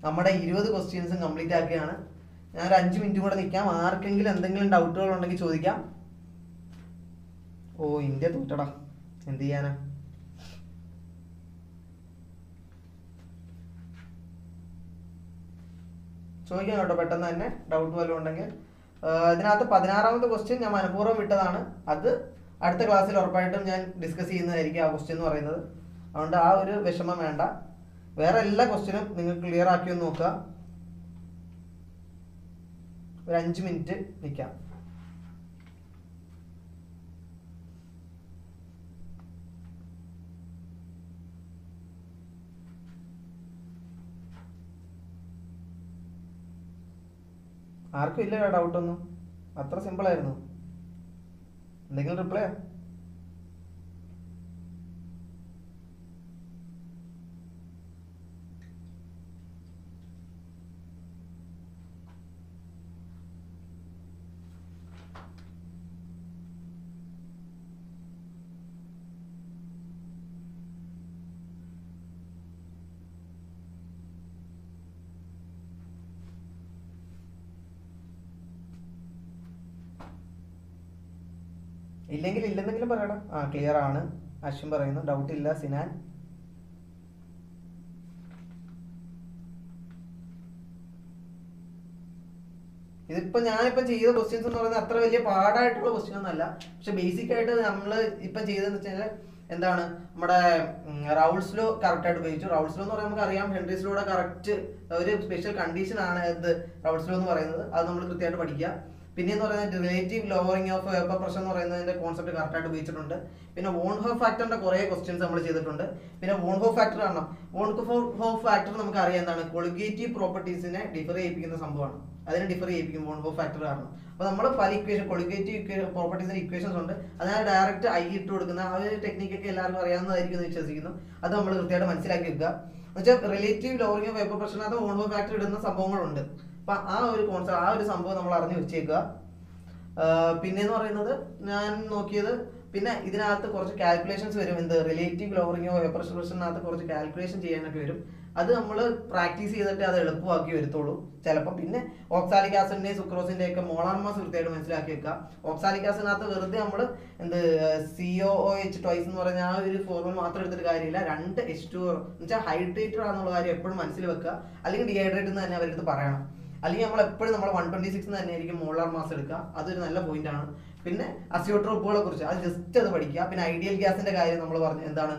നമ്മുടെ ഇരുപത് ക്വസ്റ്റ്യൻസും കംപ്ലീറ്റ് ആക്കുകയാണ് ഞാൻ ഒരു അഞ്ച് മിനിറ്റ് കൂടെ നിൽക്കാം. ആർക്കെങ്കിലും എന്തെങ്കിലും ഡൗട്ടുകൾ ഉണ്ടെങ്കിൽ ചോദിക്കാം. ഓ ഇന്ത്യ തോറ്റടാ. എന്ത് ചെയ്യാനാ? ചോദിക്കാം കേട്ടോ പെട്ടെന്ന് തന്നെ ഡൗട്ട് വല്ലതും ഉണ്ടെങ്കിൽ. ഇതിനകത്ത് പതിനാറാമത്തെ ക്വസ്റ്റ്യൻ ഞാൻ മനഃപൂർവം വിട്ടതാണ്. അത് അടുത്ത ക്ലാസ്സിൽ ഉറപ്പായിട്ടും ഞാൻ ഡിസ്കസ് ചെയ്യുന്നതായിരിക്കും ആ ക്വസ്റ്റ്യൻ എന്ന് പറയുന്നത്. അതുകൊണ്ട് ആ ഒരു വിഷമം വേണ്ട. വേറെ എല്ലാ ക്വസ്റ്റ്യനും നിങ്ങൾ ക്ലിയർ ആക്കിയൊന്ന് നോക്കുക. ഒരു അഞ്ച് മിനിറ്റ് നിൽക്കാം. ആർക്കും ഇല്ല ഡൗട്ടൊന്നും അത്ര സിമ്പിൾ ആയിരുന്നു. എന്തെങ്കിലും റിപ്ലൈ പറയടാ ആ ക്ലിയർ ആണ്. അശ്വിൻ പറയുന്നു ഡൗട്ട് ഇല്ല സിനാൻ. ഇതിപ്പോ ഞാനിപ്പോ ചെയ്ത ക്വസ്റ്റ്യൻസ് എന്ന് പറയുന്നത് അത്ര വലിയ പാടായിട്ടുള്ള ക്വസ്റ്റ്യൻ ഒന്നല്ല പക്ഷെ ബേസിക് ആയിട്ട് നമ്മൾ ഇപ്പൊ ചെയ്തതെന്ന് വെച്ചാൽ എന്താണ്? നമ്മുടെ റൗൾസ്ലോ കറക്റ്റ് ആയിട്ട് ഉപയോഗിച്ചു. റൗൾസ്ലോ എന്ന് പറയുമ്പോൾ നമുക്ക് അറിയാം ഹെൻറീസ് കറക്റ്റ് ഒരു സ്പെഷ്യൽ കണ്ടീഷൻ ആണ് ഇത് റൗൾസ് ലോ എന്ന് പറയുന്നത്. അത് നമ്മൾ കൃത്യമായിട്ട് പഠിക്കുക. പിന്നെ എന്ന് പറയുന്നത് relative lowering of vapour pressure എന്ന് പറയുന്നതിന്റെ കോൺസെപ്റ്റ് കറക്റ്റ് ആയിട്ട് ഉപയോഗിച്ചിട്ടുണ്ട്. പിന്നെ വോൺ ഹോ ഫാക്ടറിന്റെ കുറേ ക്വസ്റ്റ്യൻസ് നമ്മൾ ചെയ്തിട്ടുണ്ട്. പിന്നെ വോൺ ഹോ ഫാക്ടർ ആണ് വോൺ ഹോ ഫാക്ടർ നമുക്ക് അറിയാം എന്താണ്? കൊളിഗേറ്റീവ് പ്രോപ്പർട്ടീസിനെ ഡിഫർ ചെയ്യിപ്പിക്കുന്ന സംഭവമാണ്. അതിനെ ഡിഫർ ചെയ്യിപ്പിക്കും വോൺ ഹോ ഫാക്ടർ കാരണം. അപ്പൊ നമ്മൾ പല ഇക്വേഷൻ കൊളിഗേറ്റീവ് പ്രോപ്പർട്ടീസിന്റെ ഇക്വേഷൻസ് ഉണ്ട്. അതിനെ ഡയറക്റ്റ് ഐ ഇട്ട് കൊടുക്കുന്ന. ആ ഒരു ടെക്നിക്കൊക്കെ എല്ലാവർക്കും അറിയാവുന്നതായിരിക്കും എന്ന് വിശ്വസിക്കുന്നു. അത് നമ്മൾ കൃത്യമായിട്ട് മനസ്സിലാക്കി വെക്കുക. എന്നുവെച്ചാൽ റിലേറ്റീവ് ലോവറിംഗ് ഓഫ് വേപ്പർ അത് വോൺ ഹോ ഫാക്ടർ ഇടുന്ന സംഭവങ്ങളുണ്ട്. അപ്പൊ ആ ഒരു കോൺസെപ്റ്റ് ആ ഒരു സംഭവം നമ്മൾ അറിഞ്ഞു വെച്ചേക്കുക. പിന്നെന്ന് പറയുന്നത് ഞാൻ നോക്കിയത് പിന്നെ ഇതിനകത്ത് കുറച്ച് കാൽക്കുലേഷൻസ് വരും. എന്ത് റിലേറ്റീവ് ലോറിങ്ങോ ഓഫ് വേപ്പർ പ്രഷറിനകത്ത് കുറച്ച് കാൽക്കുലേഷൻ ചെയ്യാനൊക്കെ വരും. അത് നമ്മൾ പ്രാക്ടീസ് ചെയ്തിട്ട് അത് എളുപ്പമാക്കി വരുത്തുള്ളൂ. ചിലപ്പോൾ പിന്നെ ഓക്സാലിക് ആസിഡിന്റെ സുക്രോസിന്റെ ഒക്കെ മോളാർ മാസ് മനസ്സിലാക്കി വെക്കുക. ഓക്സാലിക് ആസിഡിനകത്ത് വെറുതെ നമ്മൾ എന്ത് സി ഒ എച്ച് ടോയ്സ് എന്ന് പറഞ്ഞ ആ ഒരു ഫോർമുല മാത്രം എടുത്തിട്ട് കാര്യമില്ല. രണ്ട് എച്ച് ടു എന്ന് വെച്ചാൽ ഹൈഡ്രേറ്റഡ് ആണെന്നുള്ള കാര്യം എപ്പോഴും മനസ്സിൽ വെക്കുക. അല്ലെങ്കിൽ ഡീഹൈഡ്രേറ്റ് എന്ന് തന്നെ അവരുടെ പറയണം. അല്ലെങ്കിൽ നമ്മൾ എപ്പോഴും നമ്മൾ വൺ ട്വന്റി സിക്സ് തന്നെ ആയിരിക്കും മോളാർ മാസ് എടുക്കുക. അതൊരു നല്ല പോയിന്റ് ആണ്. പിന്നെ അസിയോട്രോപ്പുകളെ കുറിച്ച്. അത് ജസ്റ്റ് അത് പഠിക്കുക. പിന്നെ ഐഡിയൽ ഗ്യാസിന്റെ കാര്യം നമ്മൾ പറഞ്ഞു. എന്താണ്?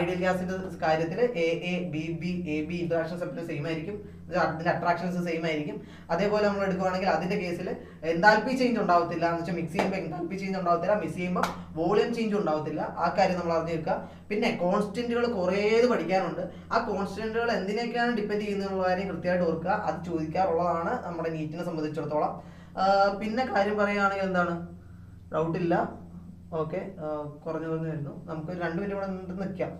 ഐഡിയൽ ഗ്യാസിന്റെ കാര്യത്തിൽ A A B B A B international separate same ആയിരിക്കും. അതിന്റെ അട്രാക്ഷൻസ് സെയിം ആയിരിക്കും. അതേപോലെ നമ്മൾ എടുക്കുകയാണെങ്കിൽ അതിന്റെ കേസിൽ എന്താൽപി ചേഞ്ച് ഉണ്ടാവത്തില്ല എന്ന് വെച്ചാൽ മിക്സ് ചെയ്യുമ്പോൾ എന്താൽപി ചേഞ്ച് ഉണ്ടാവത്തില്ല മിക്സ് ചെയ്യുമ്പോൾ വോളിയം ചേഞ്ച് ഉണ്ടാവത്തില്ല. ആ കാര്യം നമ്മൾ അറിഞ്ഞു വെക്കുക. പിന്നെ കോൺസ്റ്റന്റുകൾ കുറേത് പഠിക്കാനുണ്ട്. ആ കോൺസ്റ്റന്റുകൾ എന്തിനൊക്കെയാണ് ഡിപ്പെൻഡ് ചെയ്യുന്നുള്ള കാര്യം കൃത്യമായിട്ട് ഓർക്കുക. അത് ചോദിക്കാറുള്ളതാണ് നമ്മുടെ നീറ്റിനെ സംബന്ധിച്ചിടത്തോളം. പിന്നെ കാര്യം പറയുകയാണെങ്കിൽ എന്താണ്? ഡൗട്ടില്ല ഓക്കെ കുറഞ്ഞു കുറഞ്ഞു വരുന്നു. നമുക്ക് രണ്ട് മിനിറ്റ് ഇവിടെ നിൽക്കാം.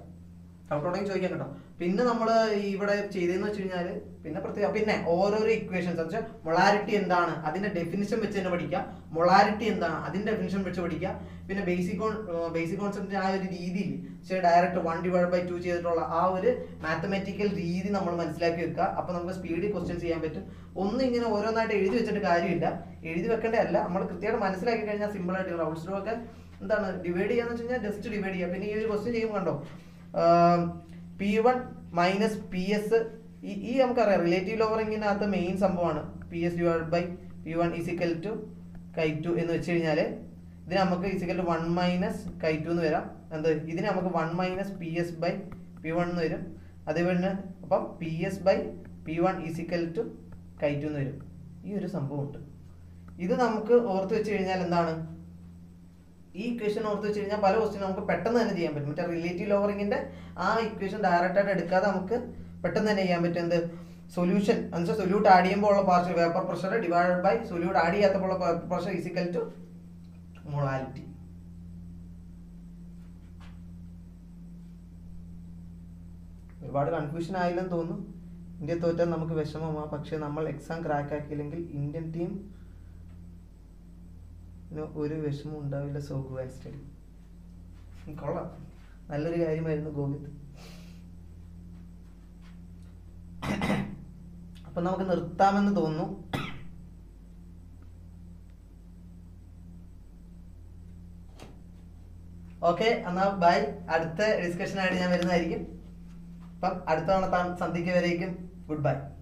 ഡൗട്ട് ഉണ്ടെങ്കിൽ ചോദിക്കാം കേട്ടോ. പിന്നെ നമ്മൾ ഇവിടെ ചെയ്തതെന്ന് വെച്ച് കഴിഞ്ഞാൽ പിന്നെ പ്രത്യേകം പിന്നെ ഓരോരോ ഇക്വേഷൻസ് എന്ന് വെച്ചാൽ മൊളാരിറ്റി എന്താണ്? അതിന്റെ ഡെഫിനിഷൻ വെച്ച് തന്നെ പഠിക്കുക. മൊളാരിറ്റി എന്താണ്? അതിന്റെ ഡെഫിനിഷൻ വെച്ച് പഠിക്കുക. പിന്നെ ബേസിക് ബേസിക് കോൺസെപ്റ്റിന്റെ ആ ഒരു രീതിയിൽ പക്ഷേ direct one divide by two ചെയ്തിട്ടുള്ള ആ ഒരു മാത്തമാറ്റിക്കൽ രീതി നമ്മൾ മനസ്സിലാക്കി വെക്കുക. അപ്പോൾ നമുക്ക് സ്പീഡിൽ ക്വസ്റ്റ്യൻസ് ചെയ്യാൻ പറ്റും. ഒന്നും ഇങ്ങനെ ഓരോന്നായിട്ട് എഴുതി വെച്ചിട്ട് കാര്യമില്ല. എഴുതി വെക്കേണ്ടതല്ല നമ്മൾ കൃത്യമായിട്ട് മനസ്സിലാക്കി കഴിഞ്ഞാൽ സിമ്പിൾ ആയിട്ട് റൗണ്ട്സ് ഒക്കെ എന്താണ്? ഡിവൈഡ് ചെയ്യാന്ന് വെച്ച് കഴിഞ്ഞാൽ ജസ്റ്റ് ഡിവൈഡ് ചെയ്യുക. പിന്നെ ഈ ഒരു ക്വസ്റ്റ്യൻ ചെയ്യുമ്പോൾ കണ്ടോ? P one minus P S ഈ നമുക്കറിയാം റിലേറ്റീവ് ലോവറിങ്ങിനകത്ത് മെയിൻ സംഭവമാണ്. P S divide by P one is equal to chi two എന്ന് വെച്ച് കഴിഞ്ഞാൽ ഇതിന് നമുക്ക് is equal to one minus chi two എന്ന് വരാം. എന്ത്? ഇതിന് നമുക്ക് one minus P S by P one എന്ന് വരും. അതേപോലെ അപ്പം P S by P one is equal to chi two എന്ന് വരും. ഈ ഒരു സംഭവം ഉണ്ട് ഇത് നമുക്ക് ഓർത്ത് വെച്ച് കഴിഞ്ഞാൽ എന്താണ്? ഈ ഇക്വേഷൻ ഓർത്ത് വെച്ച് കഴിഞ്ഞാൽ പല ക്വസ്റ്റ്യൻ നമുക്ക് പെട്ടെന്ന് തന്നെ ചെയ്യാൻ പറ്റും. മറ്റേ റിലേറ്റീവ് ലോവറിങ്ങിന്റെ ആ ഇക്വേഷൻ ഡയറക്റ്റായിട്ട് എടുക്കാതെ നമുക്ക് പെട്ടെന്ന് തന്നെ ചെയ്യാൻ പറ്റും. എന്ത്? സൊല്യൂഷൻ എന്നുവെച്ചാൽ സൊല്യൂട്ട് ആഡ് ചെയ്യുമ്പോൾ ഉള്ള partial vapour pressure divide by solute add ചെയ്യാത്തപ്പോൾ ഉള്ള pressure is equal to molality ഒരുപാട് കൺഫ്യൂഷൻ ആയില്ലെന്ന് തോന്നുന്നു. ഇന്ത്യ തോറ്റാൽ നമുക്ക് വിഷമമാണ് പക്ഷേ നമ്മൾ എക്സാം ക്രാക്ക് ആക്കിയില്ലെങ്കിൽ ഇന്ത്യൻ ടീം ഒരു വിഷമം ഉണ്ടാവില്ല സോ ഗോ ആൻഡ് സ്റ്റഡി കൊള്ളാം. നല്ലൊരു കാര്യമായിരുന്നു ഗോവിന്ദ്. അപ്പൊ നമുക്ക് നിർത്താമെന്ന് തോന്നുന്നു. ഓക്കെ എന്നാ ബൈ. അടുത്ത ഡിസ്കഷനായിട്ട് ഞാൻ വരുന്നതായിരിക്കും. അപ്പം അടുത്ത തവണ താൻ വരേക്കും. Good bye.